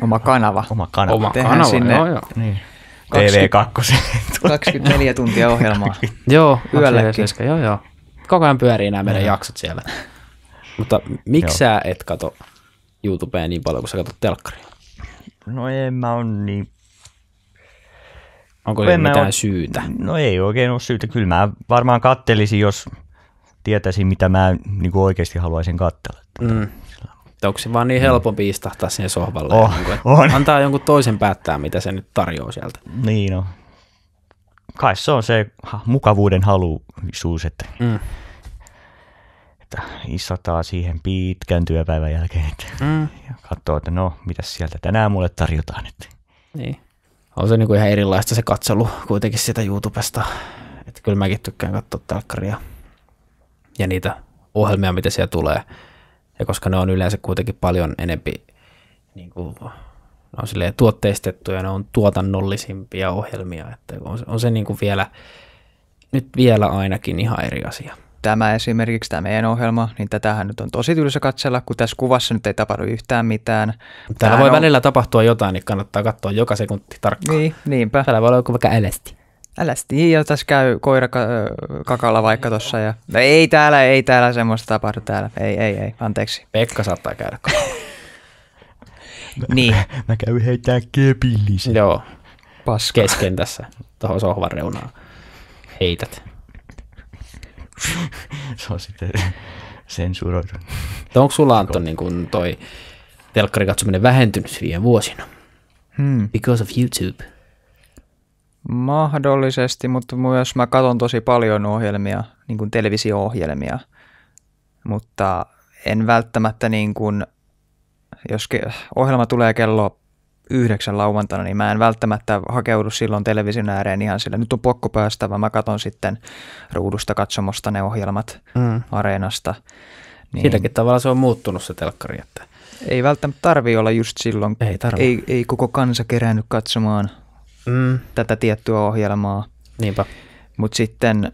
Oma kanava. Oma kanava. Oma Tehdään kanava, sinne joo, joo. Niin. TV2. 24 tuntia ohjelmaa. joo, yöllekin. Joo, joo. Koko ajan pyörii nämä meidän jaksot siellä. Mutta miksi sä et kato YouTubea niin paljon, kun sä katsot telkkaria? No en mä on niin Onko se mitään ole, syytä? No ei oikein ole syytä. Kyllä mä varmaan kattelisin, jos tietäisin, mitä mä niin kuin oikeasti haluaisin katsella. Mm. Onko se vaan niin helpompi istahtaa sinne sohvalle? Oh, niin kuin, on. Antaa jonkun toisen päättää, mitä se nyt tarjoaa sieltä. Niin no. Kai se on se mukavuuden haluisuus, että, mm. Että istataan siihen pitkän työpäivän jälkeen että, mm. ja katsoo, että no, mitä sieltä tänään mulle tarjotaan. Että. Niin on se niinku ihan erilaista se katselu kuitenkin sitä YouTubesta. Että kyllä mäkin tykkään katsoa telkkaria ja niitä ohjelmia, mitä siellä tulee. Ja koska ne on yleensä kuitenkin paljon enempi niin kuin, ne on silleen tuotteistettuja, ne on tuotannollisimpia ohjelmia, että on, on se niin kuin vielä, nyt vielä ainakin ihan eri asia tämä esimerkiksi, tämä meidän ohjelma, niin tätähän nyt on tosi tylsä katsella, kun tässä kuvassa nyt ei tapahdu yhtään mitään. Täällä Tähän voi on... välillä tapahtua jotain, niin kannattaa katsoa joka sekunti tarkkaan. Niin, niinpä. Täällä voi olla joku vaikka älästi. Älästi, ja tässä käy koira kakalla vaikka tuossa. Ja... No ei täällä, ei täällä semmoista tapahdu täällä. Ei, ei, ei, anteeksi. Pekka saattaa käydä niin. Mä, mä käyn heittää kepillisen. Joo. Paska. Kesken tässä, tuohon sohvan reunaan. Heität. se on sitten sensuroitu. Onko sulla Anton niin kuin toi telkkari katsominen vähentynyt viime vuosina? Hmm. Because of YouTube. Mahdollisesti, mutta myös mä katson tosi paljon ohjelmia, niin kuin televisio-ohjelmia, mutta en välttämättä niin kuin, jos ohjelma tulee kello yhdeksän lauantaina, niin mä en välttämättä hakeudu silloin television ääreen ihan sillä, nyt on pakko päästä, vaan mä katson sitten ruudusta katsomosta ne ohjelmat Mm. areenasta. Niin. Silläkin tavalla se on muuttunut se telkkari, että Ei välttämättä tarvi olla just silloin, ei ei, ei koko kansa kerännyt katsomaan Mm. tätä tiettyä ohjelmaa, Niinpä. mutta sitten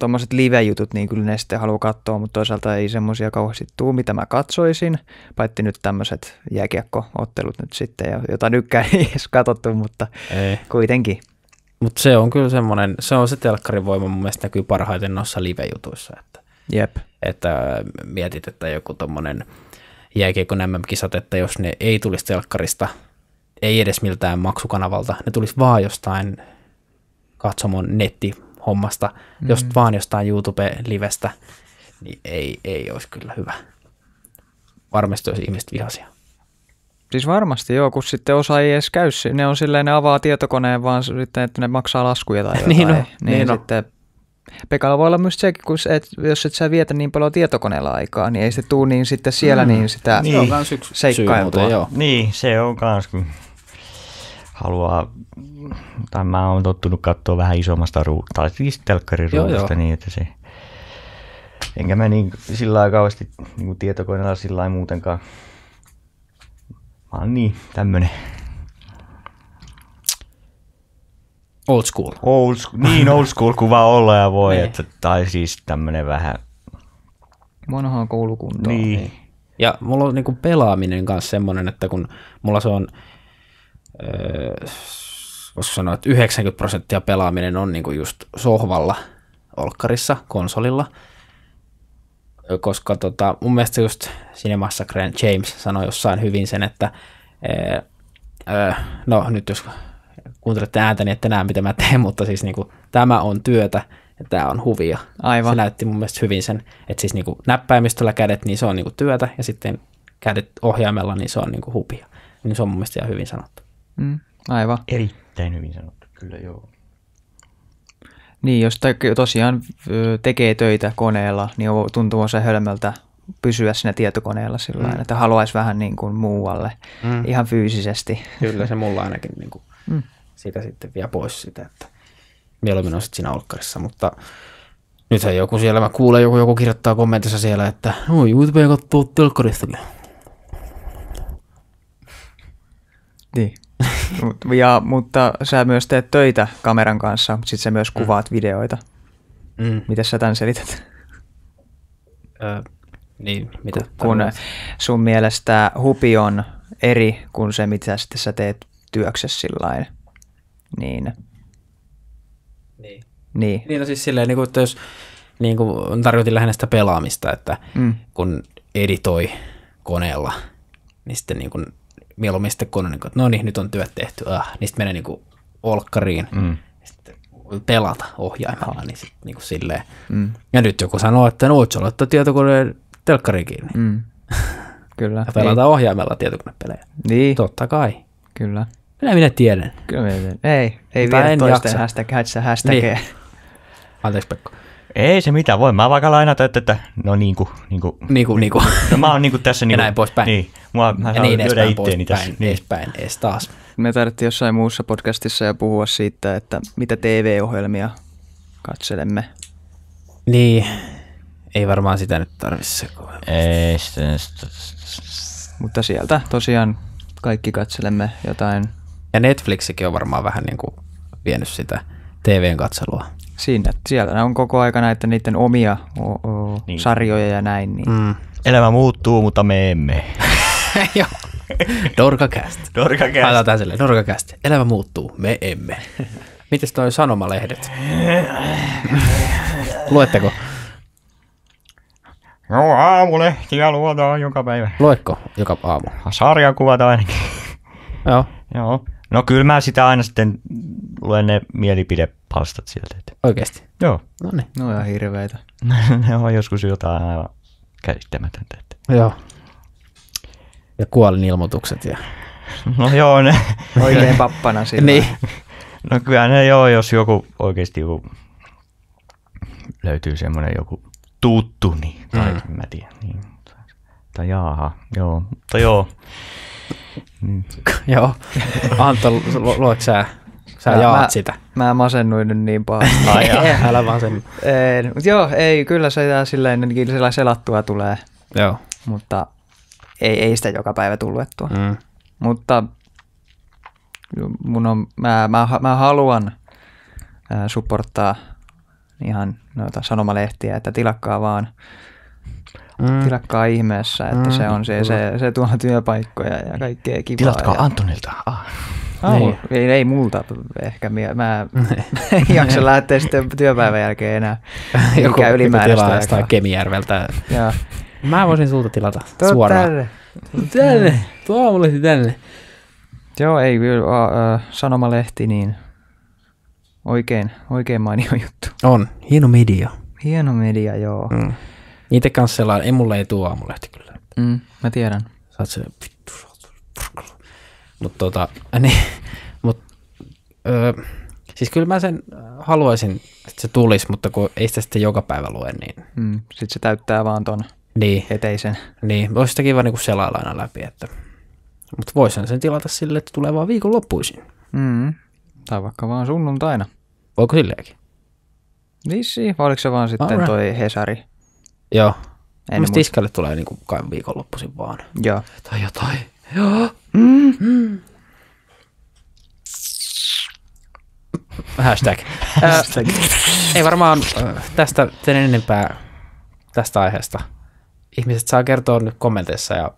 tuommoiset live-jutut, niin kyllä ne sitten haluaa katsoa, mutta toisaalta ei semmoisia kauheasti tuu, mitä mä katsoisin, paitsi nyt tämmöiset jääkiekko-ottelut nyt sitten, ja- jota nytkään ei edes katsottu, mutta Ei. kuitenkin. Mutta se on kyllä semmoinen, se on se telkkarin voima mun mielestä näkyy parhaiten noissa live-jutuissa, että, Jep. että mietit, että joku tommonen jääkiekon MM-kisat, että jos ne ei tulisi telkkarista, ei edes miltään maksukanavalta, ne tulisi vaan jostain katsomon nettihommasta, mm. jos vaan jostain YouTube-livestä, niin ei, ei olisi kyllä hyvä. Varmasti olisi ihmiset vihaisia. Siis varmasti joo, kun sitten osa ei edes käy, ne on silleen, ne avaa tietokoneen vaan sitten, että ne maksaa laskuja tai jotain. Niin on, niin, niin on. sitten Pekalla voi olla myös sekin, kun se, et, jos et sä vietä niin paljon tietokoneella aikaa, niin ei se tuu niin sitten siellä mm. niin sitä Niin. Seikkailtua. joo. Niin, se on kans, kun haluaa, tai mä oon tottunut katsoa vähän isommasta ruudusta, tai siis telkkarin ruudusta niin, että se, enkä mä niin, sillä lailla kauheasti niin tietokoneella sillä lailla muutenkaan, mä oon niin tämmönen Old school. old school, niin old school kuva olla ja voi, Niin. että, tai siis tämmönen vähän, vanhaa koulukuntoa. niin, Ja mulla on niinku pelaaminen kanssa semmoinen, että kun mulla se on, öö, voisiko sanoa, että 90 prosenttia pelaaminen on niinku just sohvalla, olkkarissa, konsolilla, Ö, koska tota, mun mielestä just Cinemassacren James sanoi jossain hyvin sen, että öö, öö, no nyt jos kuuntelette ääntä, niin ette näe mitä mä teen, mutta siis niinku, tämä on työtä ja tämä on huvia. Aivan. Se näytti mun mielestä hyvin sen, että siis niinku näppäimistöllä kädet, niin se on niinku työtä ja sitten kädet ohjaimella, niin se on niinku hupia. Niin se on mun mielestä ihan hyvin sanottu. Mm, aivan. erittäin hyvin sanottu, kyllä joo. Niin, jos tosiaan tekee töitä koneella, niin tuntuu se hölmöltä pysyä siinä tietokoneella sillä mm. että haluaisi vähän niin kuin muualle, Mm. ihan fyysisesti. Kyllä se mulla ainakin niinku Mm. siitä sitten vie pois sitä, että mieluummin on sitten siinä olkkarissa, mutta nythän joku siellä, mä kuulen joku, joku kirjoittaa kommentissa siellä, että no YouTube katsoo telkkaristakin. Niin. Ja, mutta sä myös teet töitä kameran kanssa, mutta sitten sä myös kuvaat mm. videoita. Mm. Miten sä tämän selität? Ö, niin, mitä? Kun tarkoitat? sun mielestä hupi on eri kuin se, mitä sitten sä teet työksessä sillain. Niin, Niin. niin. Niin, no siis silleen, niin kuin, että jos niin kuin, tarkoitin lähinnä sitä pelaamista, että Mm. kun editoi koneella, niin sitten niin kuin, mieluummin sitten kone, niin kuin, että no niin, nyt on työt tehty, ah, niin sitten menee niin kuin olkkariin, Mm. ja sitten pelata ohjaimella, niin sitten niin kuin silleen. Mm. Ja nyt joku sanoo, että no voit sä laittaa tietokoneen telkkariin kiinni, Mm. Kyllä. ja pelata ohjaimella tietokonepelejä. Niin, niin Totta kai. kyllä. Minä minä tiedän. Kyllä minä tiedän. Ei, ei Mutta viedä en toisten jaksa. hashtag, hashtag, hashtagia. Niin. Anteeksi Pekko. Ei se mitään, voi mä vaikka lainata, että, että no niinku, niinku, Niin kuin, niin kuin. no mä oon niinku tässä Ja niinku, näin poispäin. Niin, mua, mä Ja saan niin lyödä itteeni tässä. Niin. edespäin, edes taas. Me tarvittiin jossain muussa podcastissa ja puhua siitä, että mitä TV-ohjelmia katselemme. Niin, ei varmaan sitä nyt tarvitse. Ei, sitten, Mutta sieltä tosiaan kaikki katselemme jotain Ja Netflixikin on varmaan vähän niin kuin vienyt sitä TVn katselua. Siinä. Siellä on koko aika näitä niiden omia o- o- Niin. sarjoja ja näin. Niin. Mm. elämä muuttuu, mutta me emme. Joo. Dorkacast. Dorkacast. Laitetaan tähän silleen, Dorkacast. Elämä muuttuu, me emme. Mites toi sanomalehdet? Luetteko? No aamulehtiä luodaan joka päivä. Luetko joka aamu? Sarjakuvat ainakin. Joo, Joo. No kyllä mä sitä aina sitten luen ne mielipidepalstat sieltä. Että. oikeesti. Joo. No niin. No ihan hirveitä. ne on joskus jotain aivan käsittämätöntä. Että. Joo. Ja kuolinilmoitukset ja... No joo, ne. Oikein pappana sillä. Niin. No kyllä ne joo, jos joku oikeasti joku löytyy semmoinen joku tuttu, niin, tai mm. mä tiedän. Niin. Tai jaaha, joo. Mutta joo. Joo. Antto, lu- luotko sä? Sä Mä- jaat mä- sitä. Mä masennuin nyt niin pahasti. Ai jaa. Älä vaan sen. ei, mut joo, ei, kyllä se jää silleen, niin sillä selattua tulee, Joo. mutta ei, ei sitä joka päivä tullettua. Mm. Mutta mun on, mä, mä, mä haluan supporttaa ihan noita sanomalehtiä, että tilakkaa vaan, Mm. tilakkaa ihmeessä, että Mm, se on se, se, se tuo työpaikkoja ja kaikkea kivaa. Tilatkaa ja, Antonilta. Ah. Ah, Niin. ei, ei multa ehkä, mie- mä en jaksa lähteä sitten työpäivän jälkeen enää Joku, ylimääräistä tilaa aikaa. jostain Kemijärveltä. Ja, Mä voisin sulta tilata Tuu suoraan. tänne. Tänne. Tuo aamulla tänne. Joo, ei kyllä, sanomalehti, niin oikein, oikein mainio juttu. On. Hieno media. Hieno media, joo. Mm. Niitä kanssa sellainen, ei mulle ei tuo aamulehti kyllä. Mm, mä tiedän. Sä oot se, vittu, Mutta tota, niin, mut, öö, siis kyllä mä sen haluaisin, että se tulisi, mutta kun ei sitä sitten joka päivä lue, niin, Mm, Sitten se täyttää vaan ton niin, eteisen. niin olisi sitä kiva niin selailla aina läpi, että, mutta voisin sen tilata sille, että tulee vaan viikonloppuisin. Mm. Tai vaikka vaan sunnuntaina. Voiko silleenkin? Vissi, vai oliko se vaan sitten Alright. toi Hesari? Joo. En En muista. iskalle tulee niin kai viikonloppuisin vaan. Joo. Tai jotain. Joo. Mm. Hashtag. Hashtag. ei varmaan äh, tästä sen enempää tästä aiheesta. Ihmiset saa kertoa nyt kommenteissa ja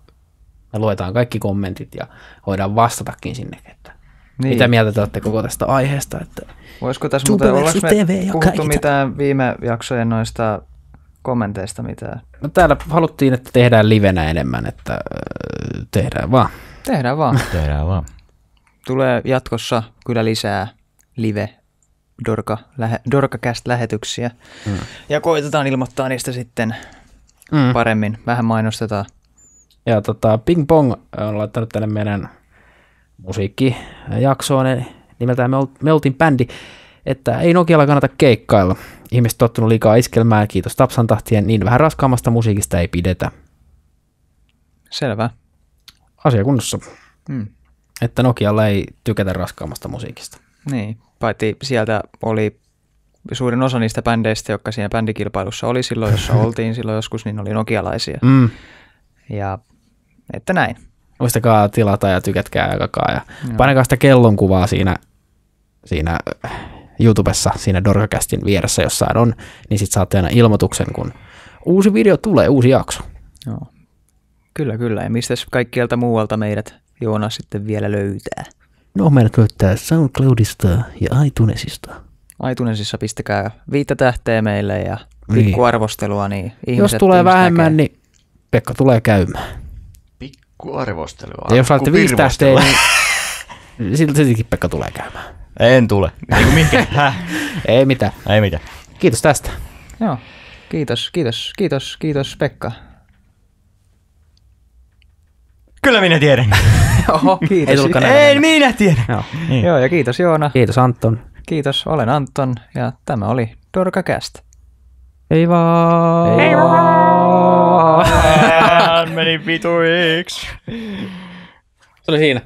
me luetaan kaikki kommentit ja voidaan vastatakin sinne, että Niin. mitä mieltä te olette koko tästä aiheesta. Että Voisiko tässä muuten, ollaanko me TV puhuttu kaikki mitään viime jaksojen noista kommenteista mitään? no täällä haluttiin, että tehdään livenä enemmän, että äh, tehdään vaan. Tehdään vaan. Tehdään vaan. Tulee jatkossa kyllä lisää live Dorka, lähe, Dorkacast-lähetyksiä. Mm. Ja koitetaan ilmoittaa niistä sitten Mm. paremmin. Vähän mainostetaan. Ja tota, Ping Pong on laittanut tänne meidän musiikkijaksoon nimeltään me oltiin bändi, että ei Nokialla kannata keikkailla. Ihmiset tottunut liikaa iskelmään, kiitos Tapsan tahtien, niin vähän raskaammasta musiikista ei pidetä. Selvä. Asia kunnossa, Mm. että Nokialla ei tykätä raskaammasta musiikista. Niin, paitsi sieltä oli suurin osa niistä bändeistä, jotka siinä bändikilpailussa oli silloin, jossa oltiin silloin joskus, niin oli nokialaisia. Mm. Ja että näin. Muistakaa tilata ja tykätkää ja kakaa ja painakaa sitä kellonkuvaa siinä, siinä YouTubessa, siinä Dorkacastin vieressä jossain on, niin sit saatte aina ilmoituksen, kun uusi video tulee, uusi jakso. Joo. Kyllä, kyllä. Ja mistä kaikkialta muualta meidät Joonas sitten vielä löytää? No, meidät löytää SoundCloudista ja iTunesista. iTunesissa pistäkää viittä tähteä meille ja Niin. pikkuarvostelua, niin ihmiset Jos tulee ihmiset vähemmän, näkee. niin Pekka tulee käymään. Pikku arvostelua. Ja jos laitte viisi tähteä, niin silti siltikin Pekka tulee käymään. En tule. Häh? Ei mitään. Ei mitään. Kiitos tästä. Joo. Kiitos, kiitos, kiitos, kiitos Pekka. Kyllä minä tiedän. Oho, kiitos. Ei tullutkaan en minä tiedä. Joo. Niin. Joo, ja kiitos Joona. Kiitos Anton. Kiitos, olen Anton ja tämä oli Dorkacast. Ei vaan. Ei Hän meni vituiksi. Se oli siinä.